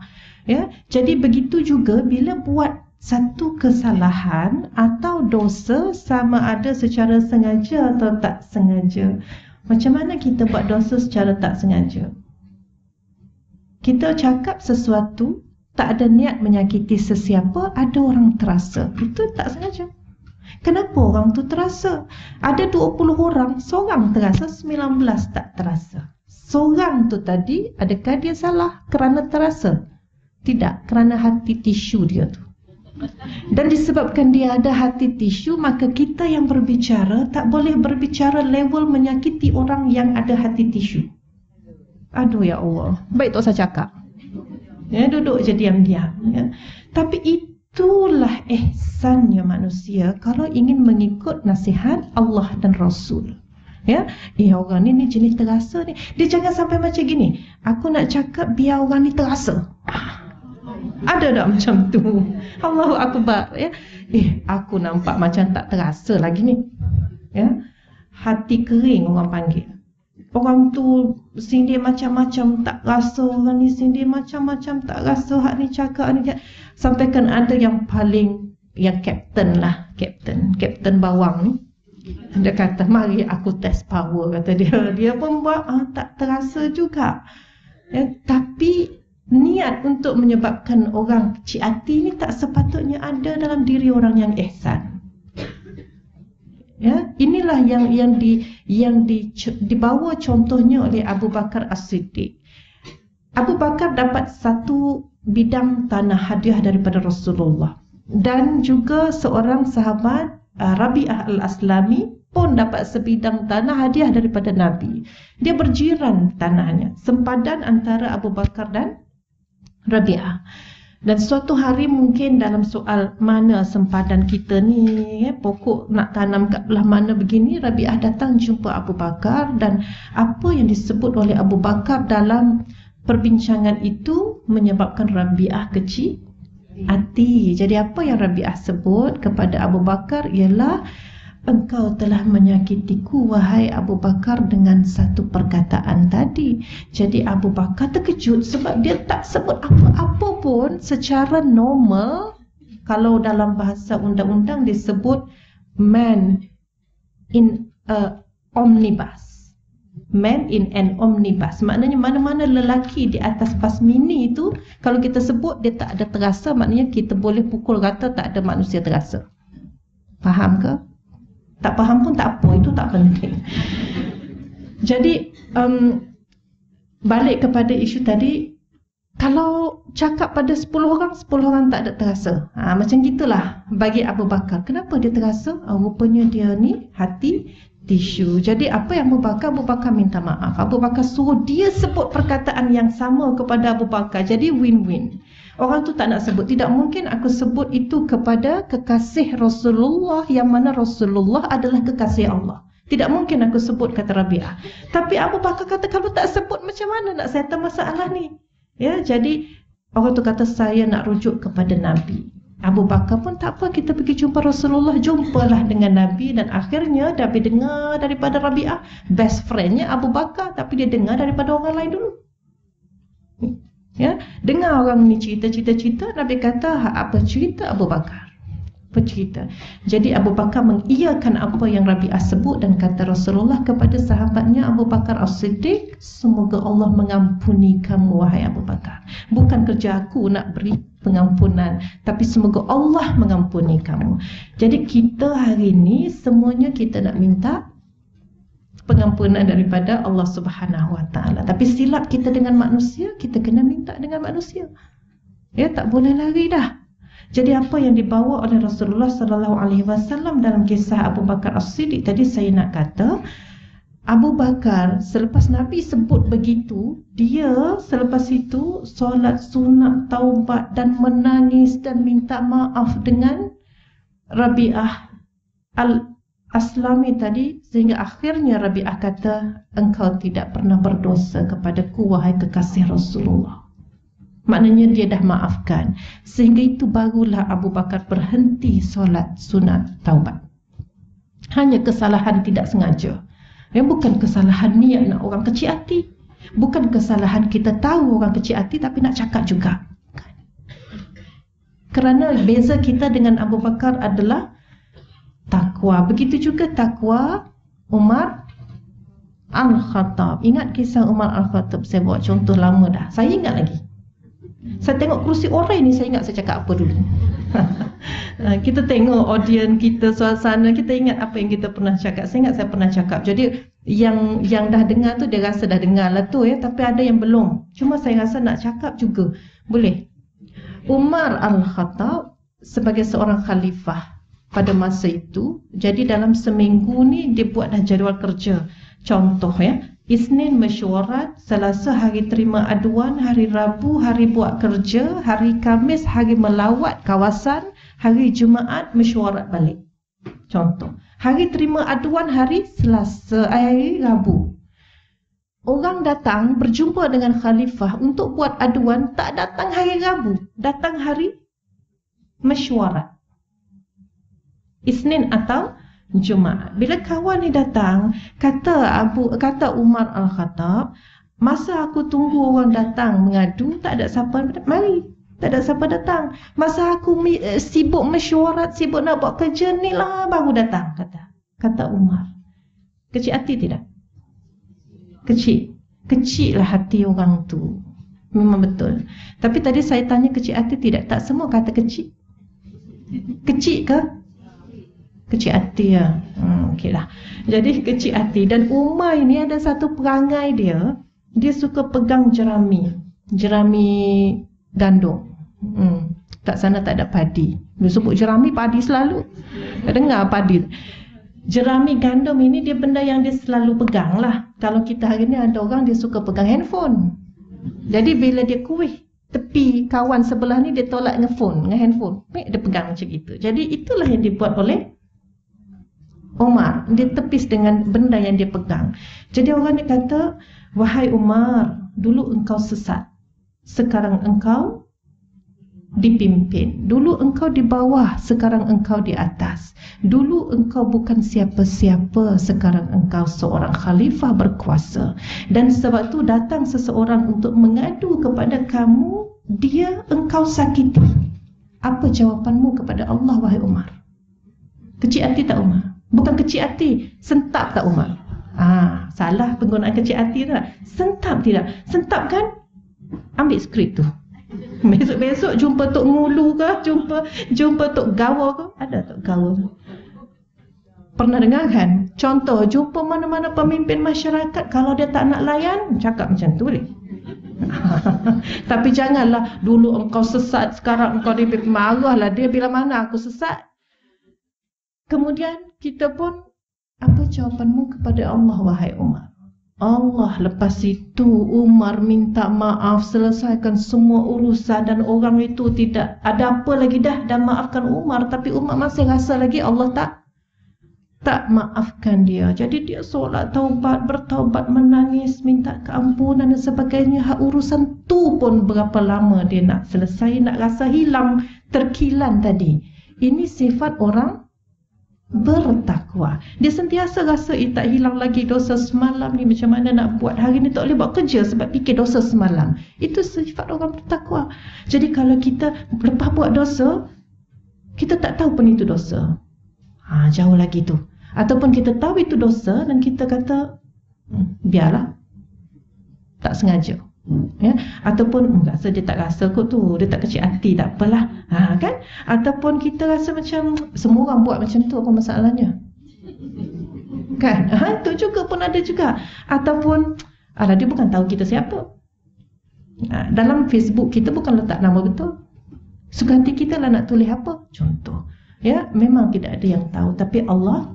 Ya, Jadi begitu juga bila buat satu kesalahan atau dosa sama ada secara sengaja atau tak sengaja. Macam mana kita buat dosa secara tak sengaja? Kita cakap sesuatu, tak ada niat menyakiti sesiapa, ada orang terasa. Itu tak sengaja. Kenapa orang tu terasa? Ada 20 orang, seorang terasa, 19 tak terasa. Seorang tu tadi, adakah dia salah kerana terasa? Tidak, kerana hati tisu dia tu. Dan disebabkan dia ada hati tisu, maka kita yang berbicara tak boleh berbicara level menyakiti orang yang ada hati tisu. Aduh ya Allah. Baik tak saya cakap. Ya, duduk je diam-diam. Ya. Tapi itulah ihsannya manusia kalau ingin mengikut nasihat Allah dan Rasul. Ya, eh orang ni, ni jenis terasa ni. Dia jangan sampai macam gini. Aku nak cakap biar orang ni terasa. Ada tak macam tu? Allahu Akbar ya. Eh, aku nampak macam tak terasa lagi ni. Ya. Hati kering orang panggil. Orang tu sindir macam-macam tak rasa orang ni sindir macam-macam tak rasa hak ni cakap ni cakap. Sampai kan ada yang paling yang kapten lah, kapten, kapten bawang ni. Dia kata, mari aku test power, kata dia. Dia pun buat, ah, tak terasa juga. Ya, tapi niat untuk menyebabkan orang kecil hati ni tak sepatutnya ada dalam diri orang yang ihsan. Ya, inilah yang yang di yang di, dibawa contohnya oleh Abu Bakar As-Siddiq. Abu Bakar dapat satu bidang tanah hadiah daripada Rasulullah dan juga seorang sahabat uh, Rabi'ah Al-Aslami pun dapat sebidang tanah hadiah daripada Nabi. Dia berjiran tanahnya, sempadan antara Abu Bakar dan Rabi'ah. Dan suatu hari mungkin dalam soal mana sempadan kita ni, eh, pokok nak tanam kat belah mana begini, Rabi'ah datang jumpa Abu Bakar dan apa yang disebut oleh Abu Bakar dalam perbincangan itu menyebabkan Rabi'ah kecil hati. Jadi apa yang Rabi'ah sebut kepada Abu Bakar ialah Engkau telah menyakitiku wahai Abu Bakar dengan satu perkataan tadi. Jadi Abu Bakar terkejut sebab dia tak sebut apa-apa pun secara normal. Kalau dalam bahasa undang-undang disebut man in a omnibus. Man in an omnibus. Maknanya mana-mana lelaki di atas pas mini itu kalau kita sebut dia tak ada terasa maknanya kita boleh pukul rata tak ada manusia terasa. Faham ke? Tak faham pun tak apa, itu tak penting. Jadi, um, balik kepada isu tadi, kalau cakap pada 10 orang, 10 orang tak ada terasa. Ha, macam gitulah bagi Abu Bakar. Kenapa dia terasa? Ha, rupanya dia ni hati tisu. Jadi apa yang Abu Bakar? Abu Bakar minta maaf. Abu Bakar suruh dia sebut perkataan yang sama kepada Abu Bakar. Jadi win-win. Orang tu tak nak sebut. Tidak mungkin aku sebut itu kepada kekasih Rasulullah yang mana Rasulullah adalah kekasih Allah. Tidak mungkin aku sebut kata Rabi'ah. Tapi Abu Bakar kata kalau tak sebut macam mana nak settle masalah ni? Ya, jadi orang tu kata saya nak rujuk kepada Nabi. Abu Bakar pun tak apa kita pergi jumpa Rasulullah jumpalah dengan Nabi dan akhirnya Nabi dengar daripada Rabi'ah best friendnya Abu Bakar tapi dia dengar daripada orang lain dulu. Ya, dengar orang ni cerita-cerita-cerita Nabi kata apa cerita Abu Bakar? Apa cerita? Jadi Abu Bakar mengiyakan apa yang Rabi'ah sebut dan kata Rasulullah kepada sahabatnya Abu Bakar As-Siddiq, semoga Allah mengampuni kamu wahai Abu Bakar. Bukan kerja aku nak beri pengampunan, tapi semoga Allah mengampuni kamu. Jadi kita hari ini semuanya kita nak minta pengampunan daripada Allah Subhanahu Wa Taala. Tapi silap kita dengan manusia, kita kena minta dengan manusia. Ya, tak boleh lari dah. Jadi apa yang dibawa oleh Rasulullah sallallahu alaihi wasallam dalam kisah Abu Bakar As-Siddiq tadi saya nak kata Abu Bakar selepas Nabi sebut begitu, dia selepas itu solat sunat taubat dan menangis dan minta maaf dengan Rabi'ah al aslami tadi sehingga akhirnya Rabi'ah kata engkau tidak pernah berdosa kepadaku wahai kekasih Rasulullah. Maknanya dia dah maafkan. Sehingga itu barulah Abu Bakar berhenti solat sunat taubat. Hanya kesalahan tidak sengaja. Yang bukan kesalahan niat nak orang kecil hati. Bukan kesalahan kita tahu orang kecil hati tapi nak cakap juga. Kerana beza kita dengan Abu Bakar adalah takwa. Begitu juga takwa Umar Al-Khattab. Ingat kisah Umar Al-Khattab? Saya buat contoh lama dah. Saya ingat lagi. Saya tengok kerusi orang ni, saya ingat saya cakap apa dulu. kita tengok audience kita, suasana, kita ingat apa yang kita pernah cakap. Saya ingat saya pernah cakap. Jadi yang yang dah dengar tu dia rasa dah dengar lah tu ya, tapi ada yang belum. Cuma saya rasa nak cakap juga. Boleh. Umar Al-Khattab sebagai seorang khalifah pada masa itu. Jadi dalam seminggu ni dia buat dah jadual kerja. Contoh ya, Isnin mesyuarat, Selasa hari terima aduan, hari Rabu hari buat kerja, hari Kamis hari melawat kawasan, hari Jumaat mesyuarat balik. Contoh, hari terima aduan hari Selasa, eh, hari Rabu. Orang datang berjumpa dengan khalifah untuk buat aduan tak datang hari Rabu, datang hari mesyuarat. Isnin atau Jumaat. Bila kawan ni datang, kata Abu kata Umar Al-Khattab, masa aku tunggu orang datang mengadu, tak ada siapa mari. Tak ada siapa datang. Masa aku eh, sibuk mesyuarat, sibuk nak buat kerja ni lah baru datang kata. Kata Umar. Kecil hati tidak? Kecil. Kecil lah hati orang tu. Memang betul. Tapi tadi saya tanya kecil hati tidak? Tak semua kata kecil. Kecil ke? Kecil hati ya. Hmm, okeylah. Jadi kecil hati dan Umar ini ada satu perangai dia, dia suka pegang jerami. Jerami gandum. Hmm. Tak sana tak ada padi. Dia sebut jerami padi selalu. Dengar padi. Jerami gandum ini dia benda yang dia selalu pegang lah. Kalau kita hari ni ada orang dia suka pegang handphone. Jadi bila dia kuih tepi kawan sebelah ni dia tolak dengan phone, dengan handphone. Dia pegang macam itu. Jadi itulah yang dibuat oleh Umar dia tepis dengan benda yang dia pegang. Jadi orang ni kata, "Wahai Umar, dulu engkau sesat. Sekarang engkau dipimpin. Dulu engkau di bawah, sekarang engkau di atas. Dulu engkau bukan siapa-siapa, sekarang engkau seorang khalifah berkuasa. Dan sebab tu datang seseorang untuk mengadu kepada kamu, dia engkau sakiti. Apa jawapanmu kepada Allah wahai Umar?" Kecil hati tak Umar? Bukan kecil hati. Sentap tak Umar? Ah, salah penggunaan kecil hati lah. Sentap tidak? Sentap kan? Ambil skrip tu. Besok-besok jumpa Tok Ngulu ke? Jumpa jumpa Tok Gawa ke? Ada Tok Gawa tu. Pernah dengar kan? Contoh, jumpa mana-mana pemimpin masyarakat. Kalau dia tak nak layan, cakap macam tu boleh. Tapi janganlah dulu engkau sesat, sekarang engkau dia marahlah dia bila mana aku sesat. Kemudian kita pun apa jawapanmu kepada Allah wahai Umar? Allah lepas itu Umar minta maaf selesaikan semua urusan dan orang itu tidak ada apa lagi dah dan maafkan Umar tapi Umar masih rasa lagi Allah tak tak maafkan dia. Jadi dia solat taubat, bertaubat, menangis, minta keampunan dan sebagainya. Hak urusan tu pun berapa lama dia nak selesai, nak rasa hilang, terkilan tadi. Ini sifat orang bertakwa. Dia sentiasa rasa eh, tak hilang lagi dosa semalam ni macam mana nak buat. Hari ni tak boleh buat kerja sebab fikir dosa semalam. Itu sifat orang bertakwa. Jadi kalau kita lepas buat dosa, kita tak tahu pun itu dosa. Ha, jauh lagi tu. Ataupun kita tahu itu dosa dan kita kata, hmm, biarlah. Tak sengaja ya? Ataupun enggak saja tak rasa kok tu dia tak kecil hati tak apalah. Ha kan? Ataupun kita rasa macam semua orang buat macam tu apa masalahnya? Kan? Ha tu juga pun ada juga. Ataupun ala dia bukan tahu kita siapa. Ha, dalam Facebook kita bukan letak nama betul. Suka hati kita lah nak tulis apa? Contoh ya? Memang tidak ada yang tahu tapi Allah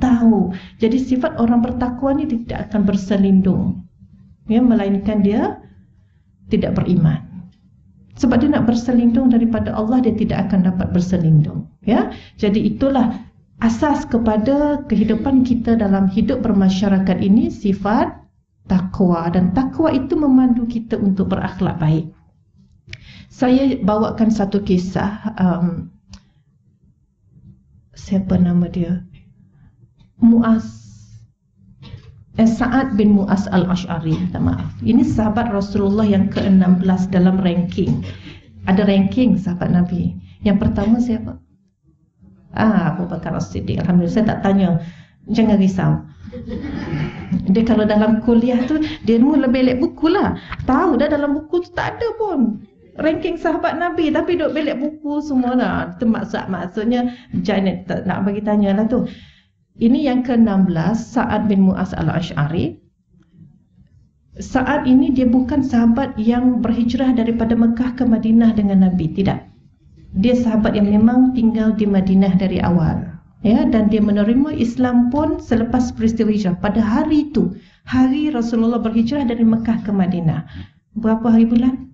tahu. Jadi sifat orang bertakwa ni tidak akan berselindung ya melainkan dia tidak beriman sebab dia nak berselindung daripada Allah dia tidak akan dapat berselindung ya jadi itulah asas kepada kehidupan kita dalam hidup bermasyarakat ini sifat takwa dan takwa itu memandu kita untuk berakhlak baik. Saya bawakan satu kisah um, siapa nama dia? Muaz eh, Sa'ad bin Muaz al-Ash'ari minta maaf. Ini sahabat Rasulullah yang ke-16 dalam ranking. Ada ranking sahabat Nabi. Yang pertama siapa? Ah, Abu Bakar As-Siddiq. Alhamdulillah saya tak tanya. Jangan risau. Dia kalau dalam kuliah tu dia mula belek buku lah. Tahu dah dalam buku tu tak ada pun ranking sahabat Nabi tapi duk belek buku semua lah. Itu maksud maksudnya Janet nak bagi tanya lah tu. Ini yang ke-16 Sa'ad bin Mu'az al-Ash'ari. Saat ini dia bukan sahabat yang berhijrah daripada Mekah ke Madinah dengan Nabi, tidak. Dia sahabat yang memang tinggal di Madinah dari awal ya dan dia menerima Islam pun selepas peristiwa hijrah. Pada hari itu hari Rasulullah berhijrah dari Mekah ke Madinah. Berapa hari bulan?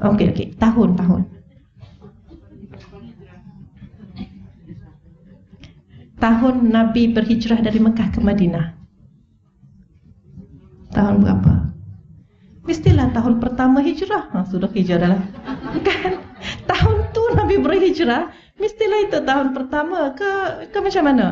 Okey okey. Tahun tahun Nabi berhijrah dari Mekah ke Madinah tahun berapa Mestilah tahun pertama hijrah. Ha, sudah hijrah lah. Kan? Tahun tu Nabi berhijrah. Mestilah itu tahun pertama ke ke macam mana?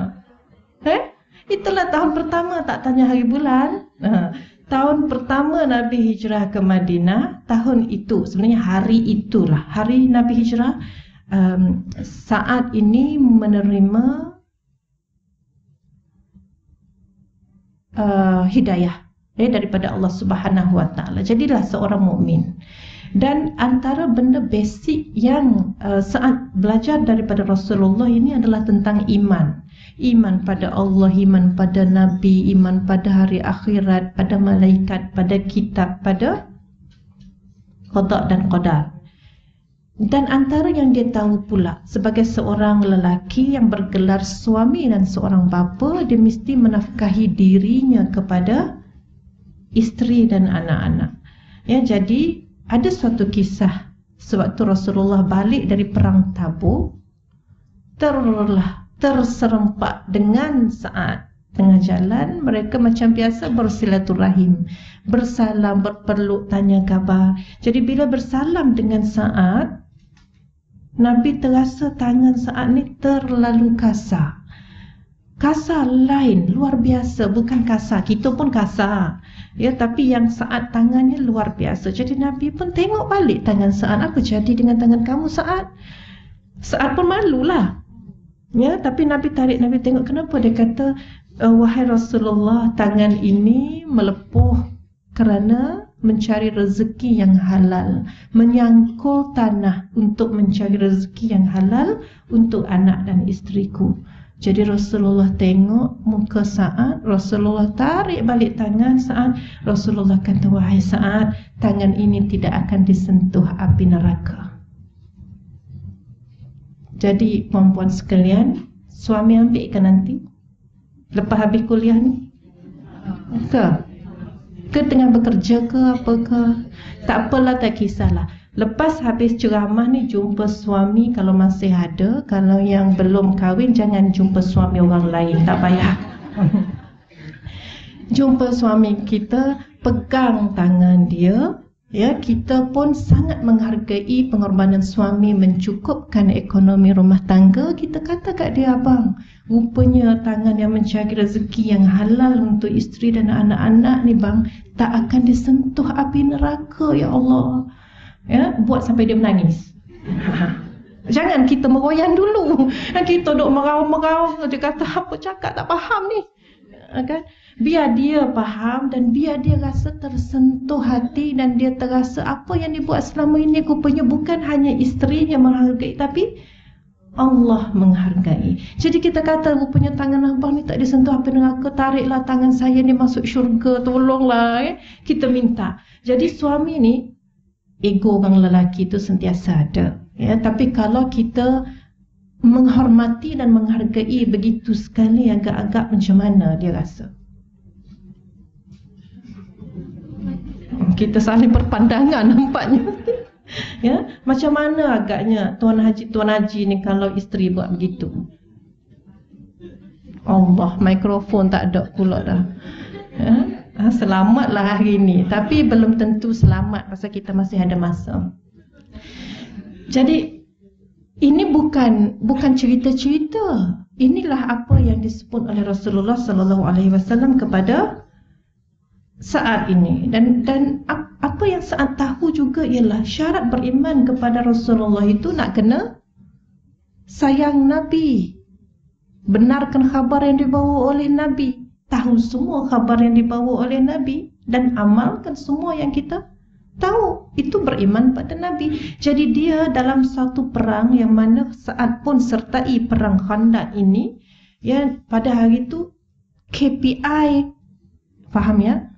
Eh? Itulah tahun pertama tak tanya hari bulan. Ha. Tahun pertama Nabi hijrah ke Madinah. Tahun itu. Sebenarnya hari itulah. Hari Nabi hijrah. Um, saat ini menerima uh, hidayah eh, daripada Allah Subhanahu Wa Taala. Jadilah seorang mukmin. Dan antara benda basic yang uh, saat belajar daripada Rasulullah ini adalah tentang iman. Iman pada Allah, iman pada Nabi, iman pada hari akhirat, pada malaikat, pada kitab, pada qada dan qadar. Dan antara yang dia tahu pula sebagai seorang lelaki yang bergelar suami dan seorang bapa, dia mesti menafkahi dirinya kepada isteri dan anak-anak. Ya, jadi ada suatu kisah sewaktu Rasulullah balik dari perang Tabuk terlah terserempak dengan saat tengah jalan mereka macam biasa bersilaturahim bersalam berperluk tanya khabar jadi bila bersalam dengan saat Nabi terasa tangan saat ni terlalu kasar. Kasar lain luar biasa. Bukan kasar kita pun kasar. Ya tapi yang saat tangannya luar biasa. Jadi nabi pun tengok balik tangan saat apa jadi dengan tangan kamu saat? Saat pun malulah. Ya tapi nabi tarik nabi tengok kenapa? Dia kata eh, wahai rasulullah tangan ini melepuh kerana mencari rezeki yang halal menyangkul tanah untuk mencari rezeki yang halal untuk anak dan isteriku jadi Rasulullah tengok muka Sa'ad, Rasulullah tarik balik tangan Sa'ad, Rasulullah kata, wahai Sa'ad, tangan ini tidak akan disentuh api neraka. Jadi perempuan sekalian, suami ambil ke nanti? Lepas habis kuliah ni? Ke? Ke tengah bekerja ke apa ke? Tak apalah, tak kisahlah. Lepas habis ceramah ni jumpa suami kalau masih ada, kalau yang belum kahwin jangan jumpa suami orang lain, tak payah. jumpa suami kita, pegang tangan dia, ya kita pun sangat menghargai pengorbanan suami mencukupkan ekonomi rumah tangga. Kita kata kat dia abang, rupanya tangan yang mencari rezeki yang halal untuk isteri dan anak-anak ni bang tak akan disentuh api neraka ya Allah. Ya buat sampai dia menangis. Jangan kita meroyan dulu. Kita duk merau-merau. Dia kata apa cakap? Tak faham ni. Ya kan biar dia faham dan biar dia rasa tersentuh hati dan dia terasa apa yang dibuat selama ini rupanya bukan hanya isterinya menghargai tapi Allah menghargai. Jadi kita kata rupanya tangan abang ni tak disentuh apa neraka, tariklah tangan saya ni masuk syurga, tolonglah eh. Kita minta. Jadi suami ni ego orang lelaki itu sentiasa ada. Ya, tapi kalau kita menghormati dan menghargai begitu sekali agak-agak macam mana dia rasa? Kita saling berpandangan nampaknya. ya, macam mana agaknya tuan haji tuan haji ni kalau isteri buat begitu? Allah, mikrofon tak ada pula dah. Ya? Ha, selamatlah hari ini, tapi belum tentu selamat pasal kita masih ada masa. Jadi ini bukan bukan cerita-cerita. Inilah apa yang disebut oleh Rasulullah sallallahu alaihi wasallam kepada saat ini. Dan dan apa yang saat tahu juga ialah syarat beriman kepada Rasulullah itu nak kena sayang Nabi. Benarkan khabar yang dibawa oleh Nabi. Tahu semua khabar yang dibawa oleh Nabi dan amalkan semua yang kita tahu. Itu beriman pada Nabi. Jadi dia dalam satu perang yang mana saat pun sertai perang Khandaq ini ya pada hari itu KPI faham ya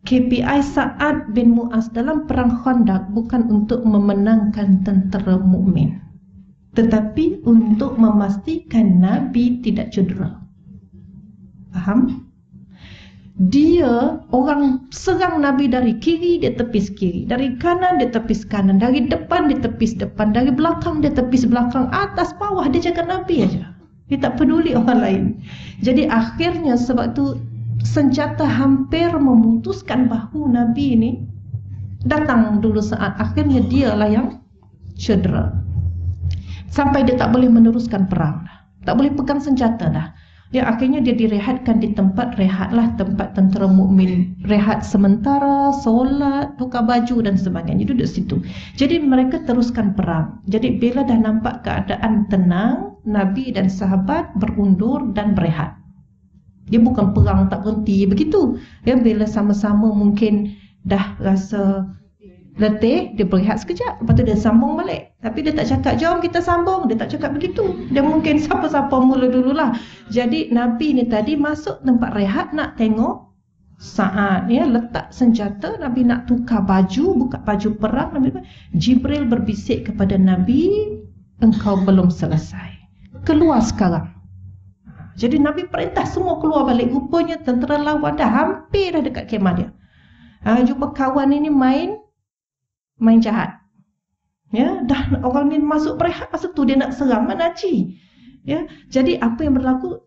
KPI Sa'ad bin Mu'az dalam perang Khandaq bukan untuk memenangkan tentera mukmin, tetapi untuk memastikan Nabi tidak cedera. Faham? Dia orang serang Nabi dari kiri dia tepis kiri, dari kanan dia tepis kanan, dari depan dia tepis depan, dari belakang dia tepis belakang, atas bawah dia jaga Nabi aja. Dia tak peduli orang lain. Jadi akhirnya sebab tu senjata hampir memutuskan bahu Nabi ini datang dulu saat akhirnya dialah yang cedera. Sampai dia tak boleh meneruskan perang dah. tak boleh pegang senjata dah. Dia akhirnya dia direhatkan di tempat rehatlah tempat tentera mukmin rehat sementara solat tukar baju dan sebagainya. Duduk situ. Jadi mereka teruskan perang. Jadi bila dah nampak keadaan tenang nabi dan sahabat berundur dan berehat dia bukan perang tak berhenti begitu. Ya bila sama-sama mungkin dah rasa letih, dia berehat sekejap, lepas tu dia sambung balik. Tapi dia tak cakap jom kita sambung, dia tak cakap begitu. Dia mungkin siapa-siapa mula dululah. Jadi Nabi ni tadi masuk tempat rehat nak tengok saat ya letak senjata Nabi nak tukar baju buka baju perang Nabi Jibril berbisik kepada Nabi engkau belum selesai keluar sekarang jadi Nabi perintah semua keluar balik. Rupanya tentera lawan dah hampir dah dekat kemah dia. Ha, jumpa kawan ini main main jahat. Ya, dah orang ni masuk berehat masa tu dia nak serang mana Naci. Ya, jadi apa yang berlaku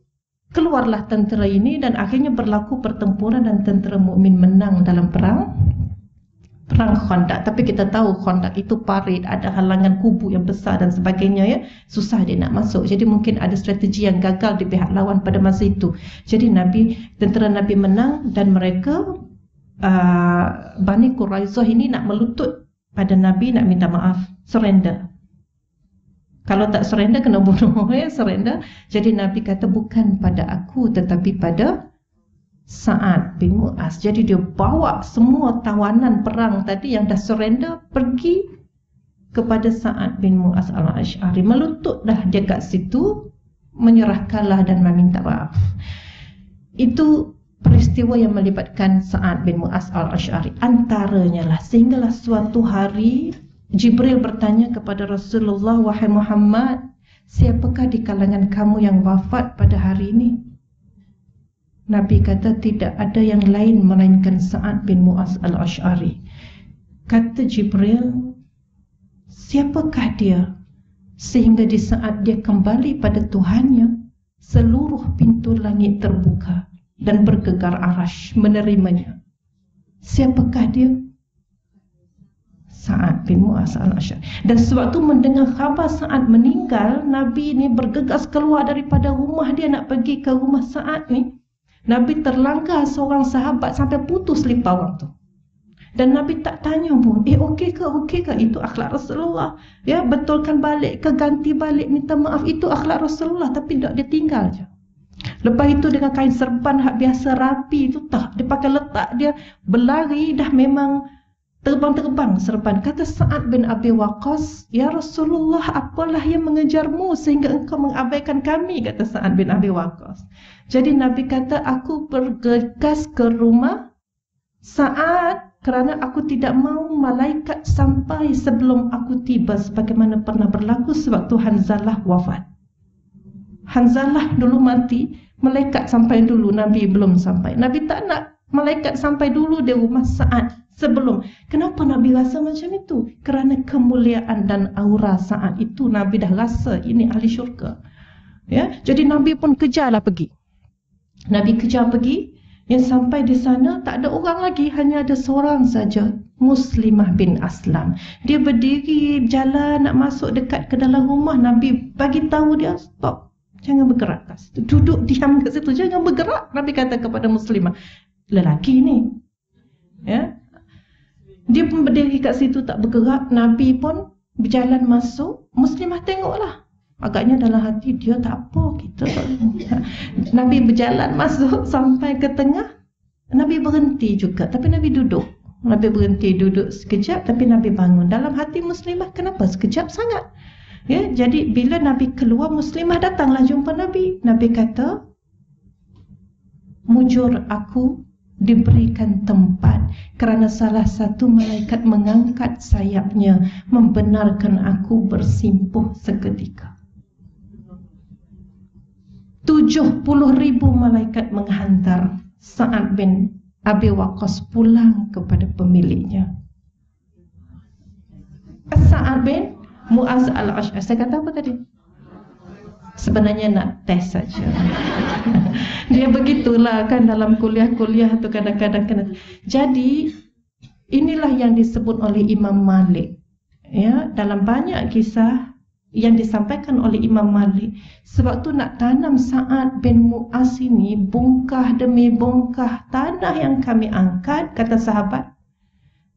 keluarlah tentera ini dan akhirnya berlaku pertempuran dan tentera mukmin menang dalam perang perang Khandaq. Tapi kita tahu Khandaq itu parit ada halangan kubu yang besar dan sebagainya ya. Susah dia nak masuk. Jadi mungkin ada strategi yang gagal di pihak lawan pada masa itu. Jadi Nabi tentera Nabi menang dan mereka uh, Bani Quraizah ini nak melutut pada Nabi nak minta maaf surrender. Kalau tak surrender kena bunuh ya surrender. Jadi Nabi kata bukan pada aku tetapi pada Sa'ad bin Mu'az. Jadi dia bawa semua tawanan perang tadi yang dah surrender pergi kepada Sa'ad bin Mu'az al-Ash'ari. Melutut dah dia kat situ, menyerahkanlah dan meminta maaf. Itu peristiwa yang melibatkan Sa'ad bin Mu'az al-Ash'ari. Antaranya lah, sehinggalah suatu hari Jibril bertanya kepada Rasulullah, Wahai Muhammad, siapakah di kalangan kamu yang wafat pada hari ini? Nabi kata tidak ada yang lain melainkan Sa'ad bin Mu'az al-Ash'ari. Kata Jibril, siapakah dia? Sehingga di saat dia kembali pada Tuhannya, seluruh pintu langit terbuka dan bergegar arash menerimanya. Siapakah dia? Sa'ad bin Mu'az al-Ash'ari. Dan sewaktu mendengar khabar Sa'ad meninggal, Nabi ini bergegas keluar daripada rumah dia nak pergi ke rumah Sa'ad ni. Nabi terlanggar seorang sahabat sampai putus lipa orang tu. Dan Nabi tak tanya pun, eh okey ke, okey ke? Itu akhlak Rasulullah. Ya, betulkan balik ke, ganti balik, minta maaf. Itu akhlak Rasulullah. Tapi tak, dia tinggal je. Lepas itu dengan kain serban hak biasa rapi itu tak. Dia pakai letak, dia berlari dah memang terbang-terbang serban. Kata Sa'ad bin Abi Waqqas, Ya Rasulullah, apalah yang mengejarmu sehingga engkau mengabaikan kami? Kata Sa'ad bin Abi Waqqas. Jadi Nabi kata aku bergegas ke rumah saat kerana aku tidak mau malaikat sampai sebelum aku tiba sebagaimana pernah berlaku sewaktu Hanzalah wafat. Hanzalah dulu mati, malaikat sampai dulu, Nabi belum sampai. Nabi tak nak malaikat sampai dulu di rumah saat sebelum. Kenapa Nabi rasa macam itu? Kerana kemuliaan dan aura saat itu Nabi dah rasa ini ahli syurga. Ya, jadi Nabi pun kejarlah pergi. Nabi kejar pergi, yang sampai di sana tak ada orang lagi, hanya ada seorang saja, Muslimah bin Aslam. Dia berdiri jalan nak masuk dekat ke dalam rumah Nabi bagi tahu dia stop. Jangan bergerak kat situ. Duduk diam kat situ. Jangan bergerak. Nabi kata kepada muslimah. Lelaki ni. Ya. Dia pun berdiri kat situ tak bergerak. Nabi pun berjalan masuk. Muslimah tengoklah. Agaknya dalam hati dia tak apa. Kita tak Nabi berjalan masuk sampai ke tengah. Nabi berhenti juga. Tapi Nabi duduk. Nabi berhenti duduk sekejap. Tapi Nabi bangun. Dalam hati muslimah kenapa sekejap sangat? Ya, jadi bila Nabi keluar muslimah datanglah jumpa Nabi. Nabi kata, "Mujur aku diberikan tempat kerana salah satu malaikat mengangkat sayapnya membenarkan aku bersimpuh seketika." 70 ribu malaikat menghantar Sa'ad bin Abi Waqqas pulang kepada pemiliknya. Sa'ad bin Muaz al-Ash'ar. Saya kata apa tadi? Sebenarnya nak test saja. Dia begitulah kan dalam kuliah-kuliah tu kadang-kadang kena. Jadi inilah yang disebut oleh Imam Malik. Ya, dalam banyak kisah yang disampaikan oleh Imam Malik sebab tu nak tanam Sa'ad bin Mu'az ini bongkah demi bongkah tanah yang kami angkat kata sahabat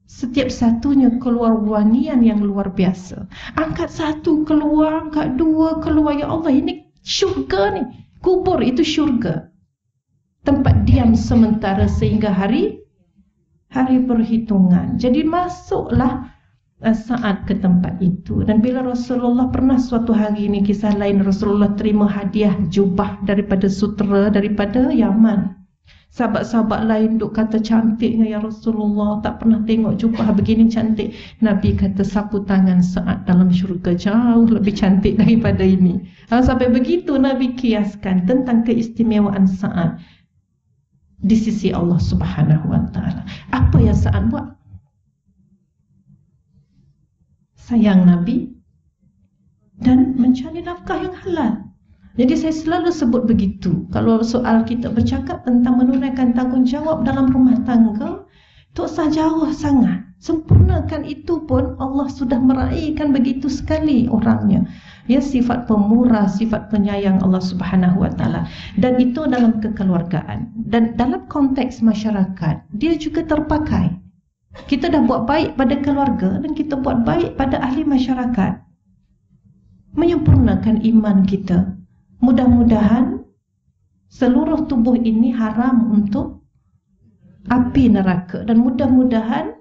Setiap satunya keluar wangian yang luar biasa. Angkat satu keluar, angkat dua keluar. Ya Allah, ini syurga ni. Kubur itu syurga. Tempat diam sementara sehingga hari hari perhitungan. Jadi masuklah saat ke tempat itu. Dan bila Rasulullah pernah suatu hari ini kisah lain Rasulullah terima hadiah jubah daripada sutera daripada Yaman. Sahabat-sahabat lain duk kata cantiknya ya Rasulullah Tak pernah tengok jubah begini cantik Nabi kata sapu tangan saat dalam syurga Jauh lebih cantik daripada ini Sampai begitu Nabi kiaskan tentang keistimewaan saat Di sisi Allah subhanahu wa ta'ala Apa yang saat buat? Sayang Nabi Dan mencari nafkah yang halal jadi saya selalu sebut begitu. Kalau soal kita bercakap tentang menunaikan tanggungjawab dalam rumah tangga, tak usah jauh sangat. Sempurnakan itu pun Allah sudah meraihkan begitu sekali orangnya. Ya sifat pemurah, sifat penyayang Allah Subhanahu Wa Taala. Dan itu dalam kekeluargaan dan dalam konteks masyarakat dia juga terpakai. Kita dah buat baik pada keluarga dan kita buat baik pada ahli masyarakat. Menyempurnakan iman kita, Mudah-mudahan seluruh tubuh ini haram untuk api neraka dan mudah-mudahan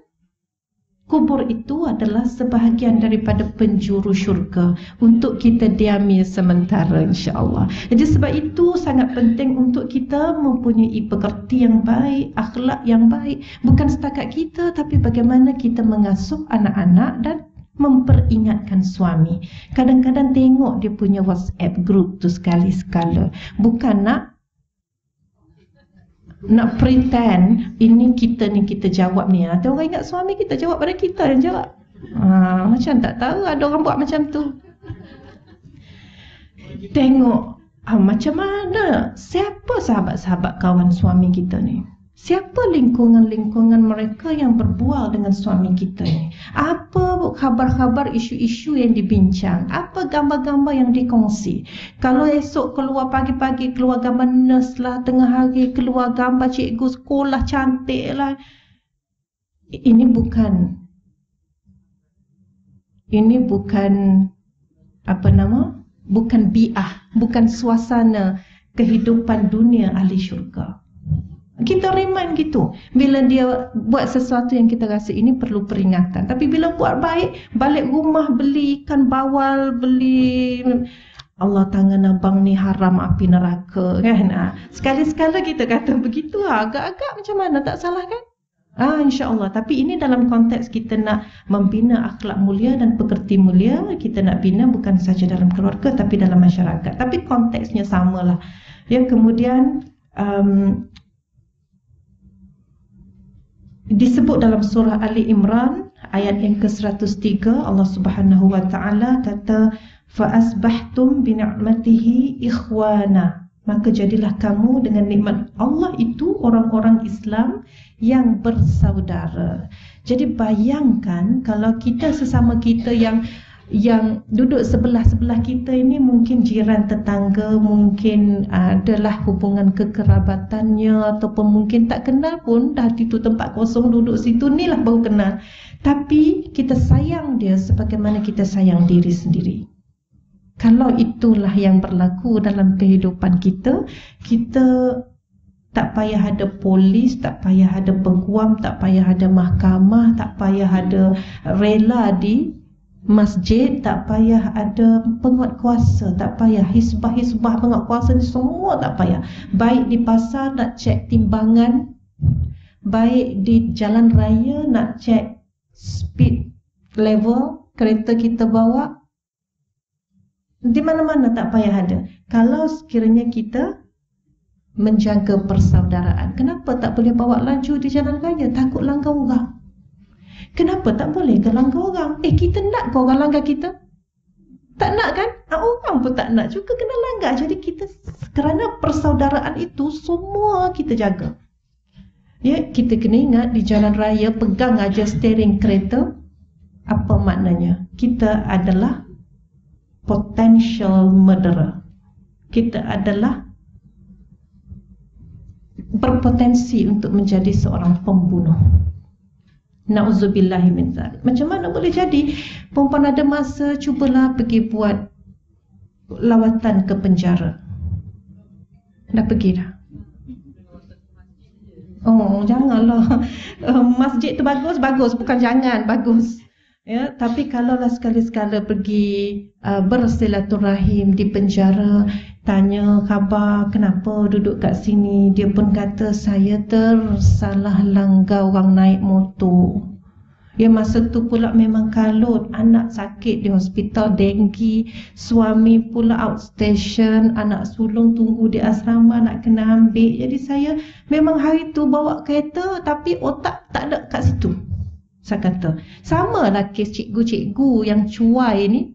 kubur itu adalah sebahagian daripada penjuru syurga untuk kita diami sementara insya-Allah. Jadi sebab itu sangat penting untuk kita mempunyai pekerti yang baik, akhlak yang baik, bukan setakat kita tapi bagaimana kita mengasuh anak-anak dan memperingatkan suami. Kadang-kadang tengok dia punya WhatsApp group tu sekali-sekala. Bukan nak nak pretend ini kita ni kita jawab ni. Nanti orang ingat suami kita jawab pada kita yang jawab. Ha, macam tak tahu ada orang buat macam tu. Tengok ha, macam mana siapa sahabat-sahabat kawan suami kita ni. Siapa lingkungan-lingkungan mereka yang berbual dengan suami kita ni? Apa khabar-khabar isu-isu yang dibincang? Apa gambar-gambar yang dikongsi? Kalau esok keluar pagi-pagi, keluar gambar nurse lah, tengah hari keluar gambar cikgu sekolah cantik lah. Ini bukan, ini bukan, apa nama? Bukan bi'ah, bukan suasana kehidupan dunia ahli syurga. Kita remind gitu. Bila dia buat sesuatu yang kita rasa ini perlu peringatan. Tapi bila buat baik, balik rumah beli ikan bawal, beli Allah tangan abang ni haram api neraka kan. Ha. Sekali-sekala kita kata begitu lah. Agak-agak macam mana tak salah kan? Ah insya-Allah tapi ini dalam konteks kita nak membina akhlak mulia dan pekerti mulia kita nak bina bukan saja dalam keluarga tapi dalam masyarakat tapi konteksnya samalah ya kemudian um, disebut dalam surah Ali Imran ayat yang ke-103 Allah Subhanahu wa taala kata fa asbahtum bi ni'matihi ikhwana maka jadilah kamu dengan nikmat Allah itu orang-orang Islam yang bersaudara. Jadi bayangkan kalau kita sesama kita yang yang duduk sebelah-sebelah kita ini mungkin jiran tetangga, mungkin adalah hubungan kekerabatannya ataupun mungkin tak kenal pun dah itu tempat kosong duduk situ ni lah baru kenal. Tapi kita sayang dia sebagaimana kita sayang diri sendiri. Kalau itulah yang berlaku dalam kehidupan kita, kita tak payah ada polis, tak payah ada peguam, tak payah ada mahkamah, tak payah ada rela di masjid, tak payah ada penguat kuasa, tak payah hisbah-hisbah penguat kuasa ni semua tak payah. Baik di pasar nak cek timbangan, baik di jalan raya nak cek speed level kereta kita bawa, di mana-mana tak payah ada. Kalau sekiranya kita menjaga persaudaraan, kenapa tak boleh bawa laju di jalan raya? Takut langgar orang. Kenapa tak boleh ke langgar orang? Eh, kita nak ke orang langgar kita? Tak nak kan? Ah, orang pun tak nak juga kena langgar. Jadi kita, kerana persaudaraan itu, semua kita jaga. Ya, kita kena ingat di jalan raya pegang aja steering kereta. Apa maknanya? Kita adalah potential murderer. Kita adalah berpotensi untuk menjadi seorang pembunuh. Nauzubillahi min zalik. Macam mana boleh jadi? Perempuan ada masa cubalah pergi buat lawatan ke penjara. Dah pergi dah. Oh, janganlah. Masjid tu bagus, bagus. Bukan jangan, bagus. Ya, tapi kalaulah sekali-sekala pergi uh, bersilaturahim di penjara, tanya khabar kenapa duduk kat sini, dia pun kata saya tersalah langgar orang naik motor. Ya masa tu pula memang kalut, anak sakit di hospital dengki, suami pula outstation, anak sulung tunggu di asrama nak kena ambil. Jadi saya memang hari tu bawa kereta tapi otak tak ada kat situ saya kata. Sama lah kes cikgu-cikgu yang cuai ni.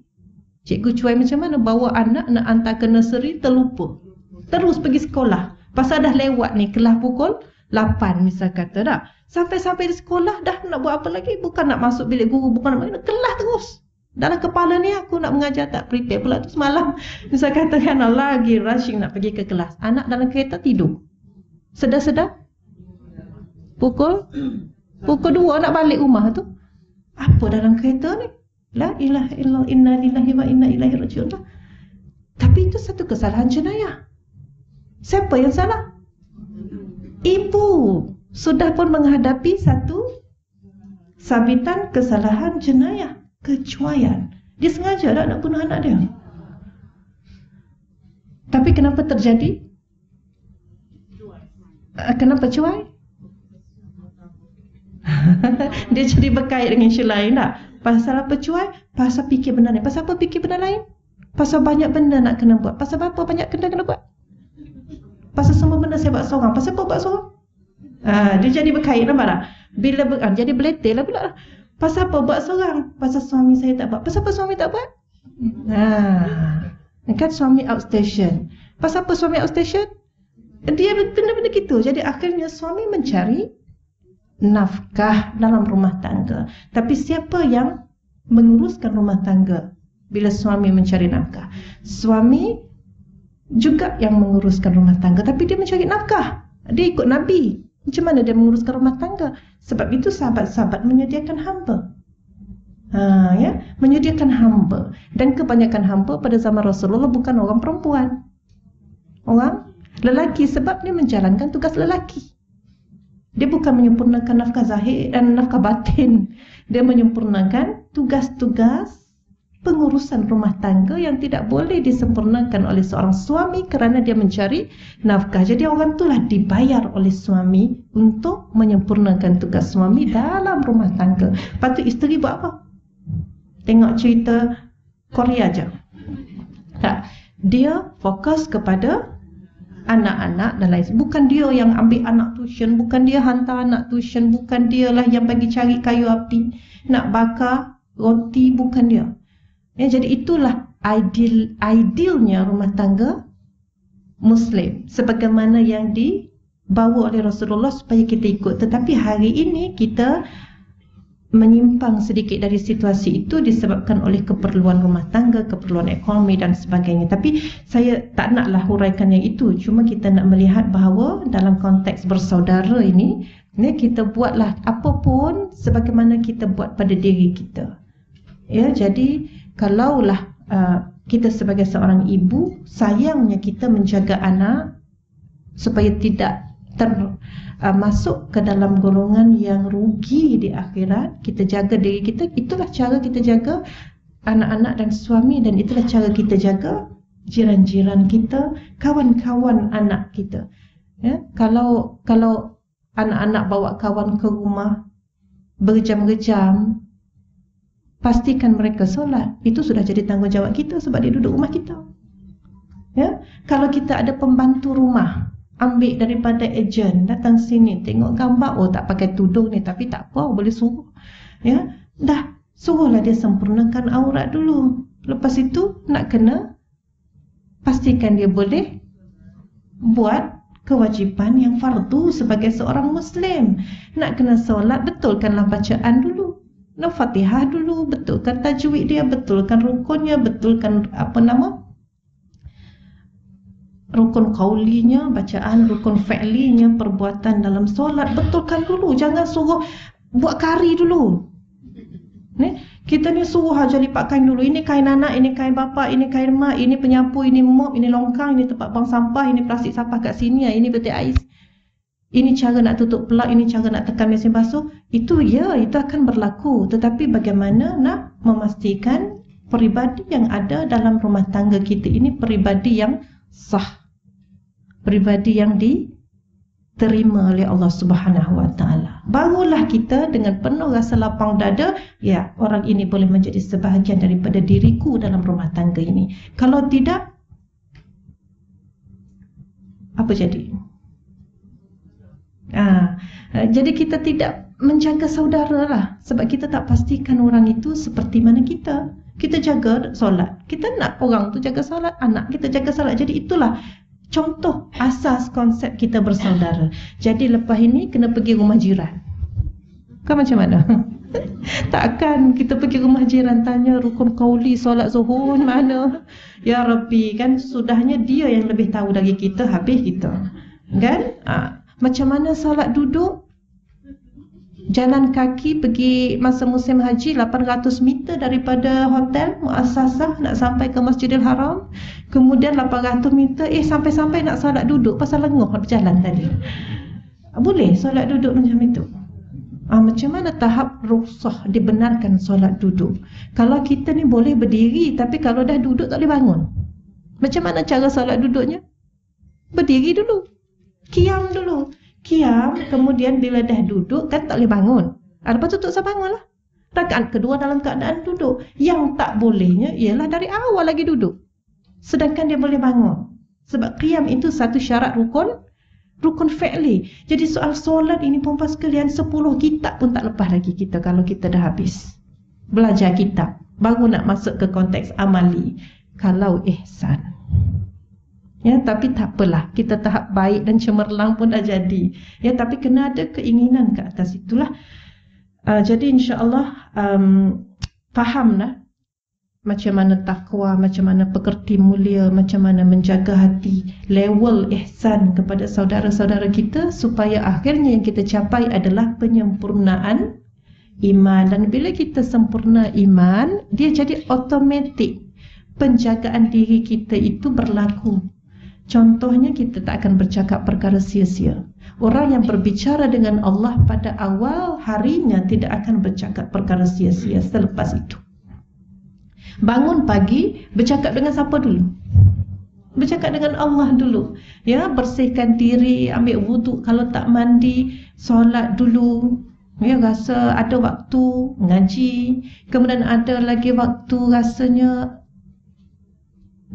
Cikgu cuai macam mana bawa anak nak hantar ke nursery terlupa. Terus pergi sekolah. Pasal dah lewat ni kelas pukul 8 misal kata dah. Sampai-sampai di sekolah dah nak buat apa lagi? Bukan nak masuk bilik guru, bukan nak masuk kelas terus. Dalam kepala ni aku nak mengajar tak prepare pula tu semalam. Misal kata kan lagi rushing nak pergi ke kelas. Anak dalam kereta tidur. Sedar-sedar? Pukul Pukul dua nak balik rumah tu. Apa dalam kereta ni? La ilaha illallah inna lillahi wa inna ilaihi rajiun. Tapi itu satu kesalahan jenayah. Siapa yang salah? Ibu sudah pun menghadapi satu sabitan kesalahan jenayah, kecuaian. Dia sengaja tak nak bunuh anak dia. Tapi kenapa terjadi? Kenapa cuai? dia jadi berkait dengan isu lain tak? Pasal apa cuai? Pasal fikir benda lain. Pasal apa fikir benda lain? Pasal banyak benda nak kena buat. Pasal apa banyak benda kena buat? Pasal semua benda saya buat seorang. Pasal apa buat seorang? Ha, dia jadi berkait nampak tak? Bila ber, ha, jadi beletir lah pula. Pasal apa buat seorang? Pasal suami saya tak buat. Pasal apa suami tak buat? Ha, kan suami outstation. Pasal apa suami outstation? Dia benda-benda gitu. Jadi akhirnya suami mencari nafkah dalam rumah tangga. Tapi siapa yang menguruskan rumah tangga bila suami mencari nafkah? Suami juga yang menguruskan rumah tangga tapi dia mencari nafkah. Dia ikut Nabi. Macam mana dia menguruskan rumah tangga? Sebab itu sahabat-sahabat menyediakan hamba. Ha, ya? Menyediakan hamba. Dan kebanyakan hamba pada zaman Rasulullah bukan orang perempuan. Orang lelaki sebab dia menjalankan tugas lelaki. Dia bukan menyempurnakan nafkah zahir dan nafkah batin. Dia menyempurnakan tugas-tugas pengurusan rumah tangga yang tidak boleh disempurnakan oleh seorang suami kerana dia mencari nafkah. Jadi orang itulah dibayar oleh suami untuk menyempurnakan tugas suami dalam rumah tangga. Lepas isteri buat apa? Tengok cerita Korea aja. Tak. Dia fokus kepada anak-anak dan lain bukan dia yang ambil anak tuition bukan dia hantar anak tuition bukan dia lah yang bagi cari kayu api nak bakar roti bukan dia. Ya jadi itulah ideal idealnya rumah tangga muslim. Sebagaimana yang dibawa oleh Rasulullah supaya kita ikut. Tetapi hari ini kita menyimpang sedikit dari situasi itu disebabkan oleh keperluan rumah tangga, keperluan ekonomi dan sebagainya. Tapi saya tak naklah huraikan yang itu. Cuma kita nak melihat bahawa dalam konteks bersaudara ini, ya, kita buatlah apapun sebagaimana kita buat pada diri kita. Ya, jadi kalaulah uh, kita sebagai seorang ibu, sayangnya kita menjaga anak supaya tidak ter uh, masuk ke dalam golongan yang rugi di akhirat kita jaga diri kita itulah cara kita jaga anak-anak dan suami dan itulah cara kita jaga jiran-jiran kita kawan-kawan anak kita. Ya kalau kalau anak-anak bawa kawan ke rumah berjam-jam pastikan mereka solat. Itu sudah jadi tanggungjawab kita sebab dia duduk rumah kita. Ya kalau kita ada pembantu rumah ambil daripada ejen. Datang sini tengok gambar oh tak pakai tudung ni tapi tak apa boleh suruh. Ya? Dah suruhlah dia sempurnakan aurat dulu. Lepas itu nak kena pastikan dia boleh buat kewajipan yang fardu sebagai seorang muslim. Nak kena solat betulkanlah bacaan dulu. Nak fatihah dulu betulkan tajwid dia betulkan rukunnya betulkan apa nama rukun kaulinya, bacaan rukun fa'linya, perbuatan dalam solat betulkan dulu. Jangan suruh buat kari dulu. Ni, kita ni suruh aja lipat kain dulu. Ini kain anak, ini kain bapa, ini kain mak, ini penyapu, ini mop, ini longkang, ini tempat buang sampah, ini plastik sampah kat sini, ini betik ais. Ini cara nak tutup pelak, ini cara nak tekan mesin basuh. Itu ya, itu akan berlaku. Tetapi bagaimana nak memastikan peribadi yang ada dalam rumah tangga kita ini peribadi yang sah pribadi yang diterima oleh Allah Subhanahu Wa Taala. Barulah kita dengan penuh rasa lapang dada, ya orang ini boleh menjadi sebahagian daripada diriku dalam rumah tangga ini. Kalau tidak, apa jadi? Ah, jadi kita tidak menjaga saudara lah sebab kita tak pastikan orang itu seperti mana kita. Kita jaga solat. Kita nak orang tu jaga solat, anak kita jaga solat. Jadi itulah contoh asas konsep kita bersaudara. Jadi lepas ini kena pergi rumah jiran. Kan macam mana? Takkan kita pergi rumah jiran tanya rukun kauli solat zuhur mana? Ya Rabbi kan sudahnya dia yang lebih tahu dari kita habis kita. Kan? Ha. Macam mana solat duduk? Jalan kaki pergi masa musim haji 800 meter daripada hotel muassasah nak sampai ke Masjidil Haram. Kemudian 800 meter eh sampai-sampai nak solat duduk pasal lenguh berjalan tadi. Boleh solat duduk macam itu. Ah, macam mana tahap rukhsah dibenarkan solat duduk? Kalau kita ni boleh berdiri tapi kalau dah duduk tak boleh bangun. Macam mana cara solat duduknya? Berdiri dulu. Kiam dulu Kiam, kemudian bila dah duduk kan tak boleh bangun. Ah, lepas tu tak bangun lah. Rakaat kedua dalam keadaan duduk. Yang tak bolehnya ialah dari awal lagi duduk. Sedangkan dia boleh bangun. Sebab kiam itu satu syarat rukun. Rukun fa'li. Jadi soal solat ini perempuan sekalian, sepuluh kitab pun tak lepas lagi kita kalau kita dah habis. Belajar kitab. Baru nak masuk ke konteks amali. Kalau ihsan. Ya, tapi tak apalah. Kita tahap baik dan cemerlang pun dah jadi. Ya, tapi kena ada keinginan ke atas itulah. Uh, jadi insya-Allah um, fahamlah macam mana takwa, macam mana pekerti mulia, macam mana menjaga hati, level ihsan kepada saudara-saudara kita supaya akhirnya yang kita capai adalah penyempurnaan iman dan bila kita sempurna iman, dia jadi automatik penjagaan diri kita itu berlaku Contohnya kita tak akan bercakap perkara sia-sia. Orang yang berbicara dengan Allah pada awal harinya tidak akan bercakap perkara sia-sia selepas itu. Bangun pagi, bercakap dengan siapa dulu? Bercakap dengan Allah dulu. Ya, bersihkan diri, ambil wuduk kalau tak mandi, solat dulu. Ya, rasa ada waktu ngaji. Kemudian ada lagi waktu rasanya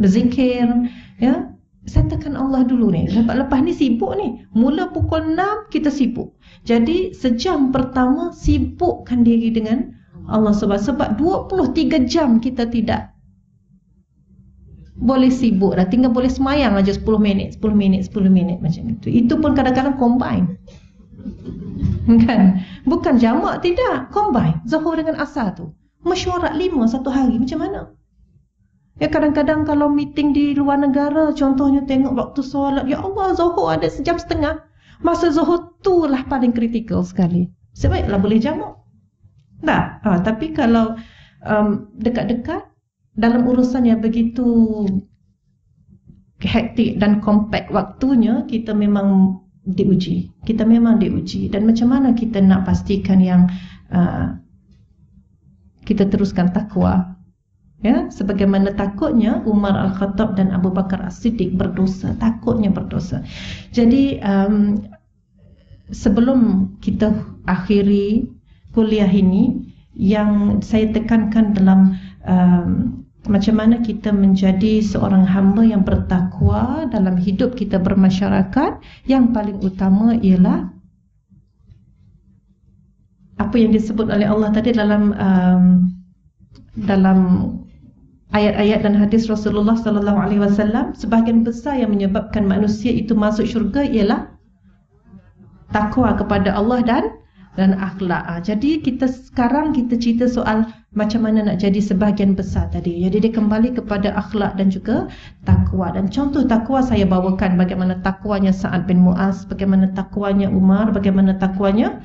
berzikir. Ya, Sertakan Allah dulu ni. Lepas-lepas ni sibuk ni. Mula pukul 6 kita sibuk. Jadi sejam pertama sibukkan diri dengan Allah sebab sebab 23 jam kita tidak boleh sibuk dah. Tinggal boleh semayang aja 10 minit, 10 minit, 10 minit macam itu. Itu pun kadang-kadang combine. Kan? Bukan jamak tidak, combine. Zuhur dengan asar tu. Mesyuarat lima satu hari macam mana? Ya kadang-kadang kalau meeting di luar negara contohnya tengok waktu solat ya Allah zuhur ada sejam setengah. Masa zuhur tu lah paling kritikal sekali. Sebaiklah boleh jamak. Tak. Ha, tapi kalau um, dekat-dekat dalam urusan yang begitu hektik dan compact waktunya kita memang diuji. Kita memang diuji dan macam mana kita nak pastikan yang uh, kita teruskan takwa Ya, sebagaimana takutnya Umar Al-Khattab dan Abu Bakar As-Siddiq berdosa, takutnya berdosa. Jadi um, sebelum kita akhiri kuliah ini yang saya tekankan dalam um, macam mana kita menjadi seorang hamba yang bertakwa dalam hidup kita bermasyarakat yang paling utama ialah apa yang disebut oleh Allah tadi dalam um, dalam ayat-ayat dan hadis Rasulullah sallallahu alaihi wasallam sebahagian besar yang menyebabkan manusia itu masuk syurga ialah takwa kepada Allah dan dan akhlak. Ah, jadi kita sekarang kita cerita soal macam mana nak jadi sebahagian besar tadi. Jadi dia kembali kepada akhlak dan juga takwa. Dan contoh takwa saya bawakan bagaimana takwanya Sa'ad bin Mu'az, bagaimana takwanya Umar, bagaimana takwanya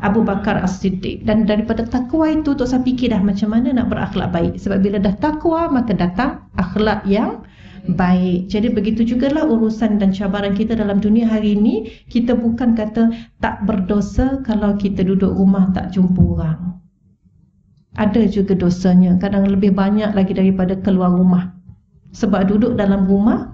Abu Bakar As-Siddiq. Dan daripada takwa itu Tok saya fikir dah macam mana nak berakhlak baik. Sebab bila dah takwa maka datang akhlak yang baik. Jadi begitu jugalah urusan dan cabaran kita dalam dunia hari ini. Kita bukan kata tak berdosa kalau kita duduk rumah tak jumpa orang. Ada juga dosanya. Kadang lebih banyak lagi daripada keluar rumah. Sebab duduk dalam rumah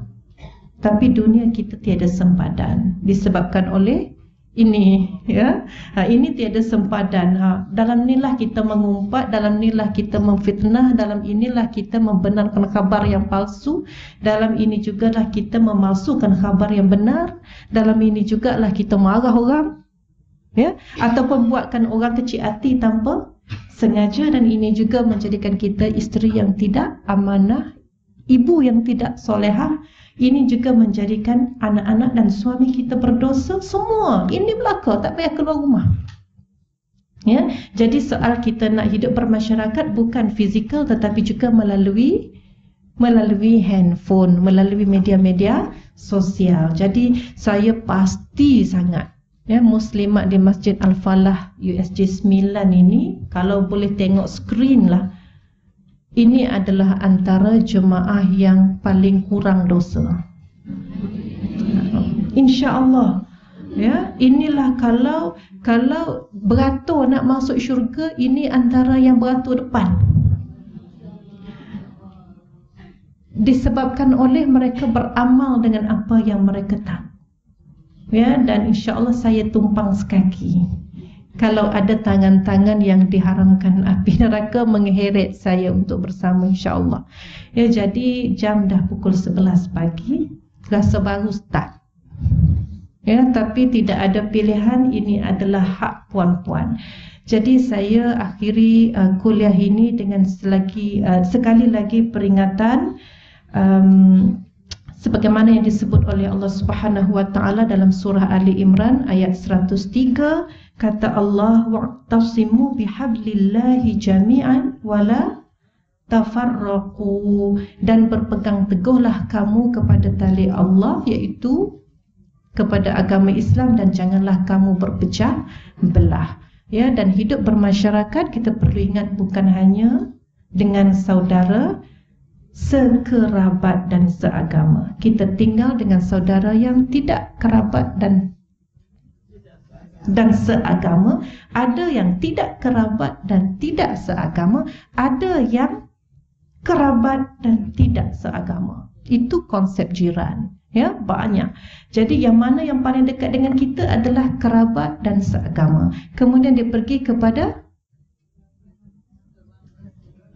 tapi dunia kita tiada sempadan. Disebabkan oleh ini ya. Ha, ini tiada sempadan. Ha, dalam inilah kita mengumpat dalam inilah kita memfitnah dalam inilah kita membenarkan khabar yang palsu dalam ini juga lah kita memalsukan khabar yang benar dalam ini juga lah kita marah orang ya. Ataupun buatkan orang kecil hati tanpa sengaja dan ini juga menjadikan kita isteri yang tidak amanah ibu yang tidak solehah ini juga menjadikan anak-anak dan suami kita berdosa semua. Ini belaka, tak payah keluar rumah. Ya, jadi soal kita nak hidup bermasyarakat bukan fizikal tetapi juga melalui melalui handphone, melalui media-media sosial. Jadi saya pasti sangat ya muslimat di Masjid Al-Falah USJ 9 ini kalau boleh tengok skrin lah ini adalah antara jemaah yang paling kurang dosa. Insya-Allah. Ya, inilah kalau kalau beratur nak masuk syurga, ini antara yang beratur depan. Disebabkan oleh mereka beramal dengan apa yang mereka tahu. Ya, dan insya-Allah saya tumpang sekaki kalau ada tangan-tangan yang diharamkan api neraka mengheret saya untuk bersama insya-Allah. Ya jadi jam dah pukul 11 pagi, rasa baru start. Ya tapi tidak ada pilihan ini adalah hak puan-puan. Jadi saya akhiri uh, kuliah ini dengan selagi uh, sekali lagi peringatan um, sebagaimana yang disebut oleh Allah Subhanahu wa taala dalam surah Ali Imran ayat 103 kata Allah wa'tasimu bihablillahi jami'an wala tafarraqu. Dan berpegang teguhlah kamu kepada tali Allah iaitu kepada agama Islam dan janganlah kamu berpecah belah. Ya dan hidup bermasyarakat kita perlu ingat bukan hanya dengan saudara sekerabat dan seagama. Kita tinggal dengan saudara yang tidak kerabat dan dan seagama, ada yang tidak kerabat dan tidak seagama, ada yang kerabat dan tidak seagama. Itu konsep jiran. Ya, banyak. Jadi yang mana yang paling dekat dengan kita adalah kerabat dan seagama. Kemudian dia pergi kepada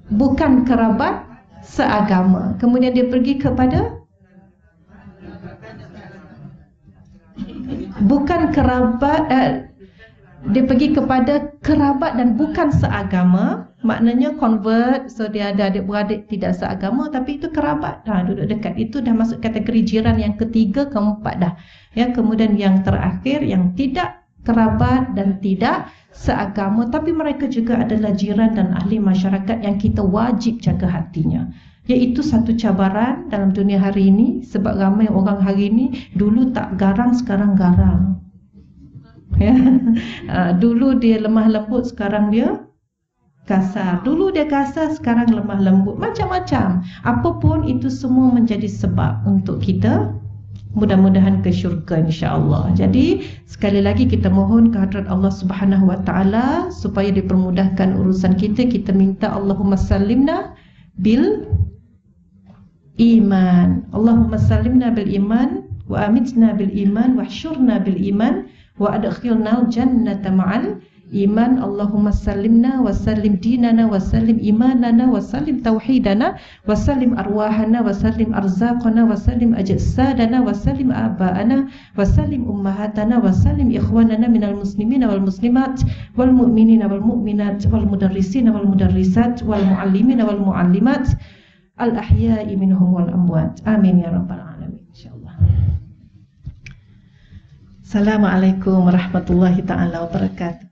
bukan kerabat seagama. Kemudian dia pergi kepada bukan kerabat uh, dia pergi kepada kerabat dan bukan seagama. Maknanya convert so dia ada adik-beradik tidak seagama tapi itu kerabat. Dah duduk dekat itu dah masuk kategori jiran yang ketiga keempat dah. Ya kemudian yang terakhir yang tidak kerabat dan tidak seagama tapi mereka juga adalah jiran dan ahli masyarakat yang kita wajib jaga hatinya iaitu satu cabaran dalam dunia hari ini sebab ramai orang hari ini dulu tak garang sekarang garang ya uh, dulu dia lemah lembut sekarang dia kasar. Dulu dia kasar, sekarang lemah lembut. Macam-macam. Apapun itu semua menjadi sebab untuk kita mudah-mudahan ke syurga insya-Allah. Jadi sekali lagi kita mohon ke hadrat Allah Subhanahu wa taala supaya dipermudahkan urusan kita. Kita minta Allahumma sallimna bil iman. Allahumma sallimna bil iman wa amitna bil iman wa hsyurna bil iman wa adkhilna jannata ma'al iman Allahumma sallimna wa sallim dinana wa sallim imanana wa sallim tauhidana wa sallim arwahana wa sallim arzaqana wa sallim ajsadana wa sallim aba'ana wa sallim ummahatana wa sallim ikhwanana minal muslimina wal muslimat wal mu'minina wal mu'minat wal mudarrisina wal mudarrisat wal muallimina wal muallimat al ahya'i minhum wal amwat. Amin ya rabbal alamin insyaallah. Assalamualaikum warahmatullahi taala wabarakatuh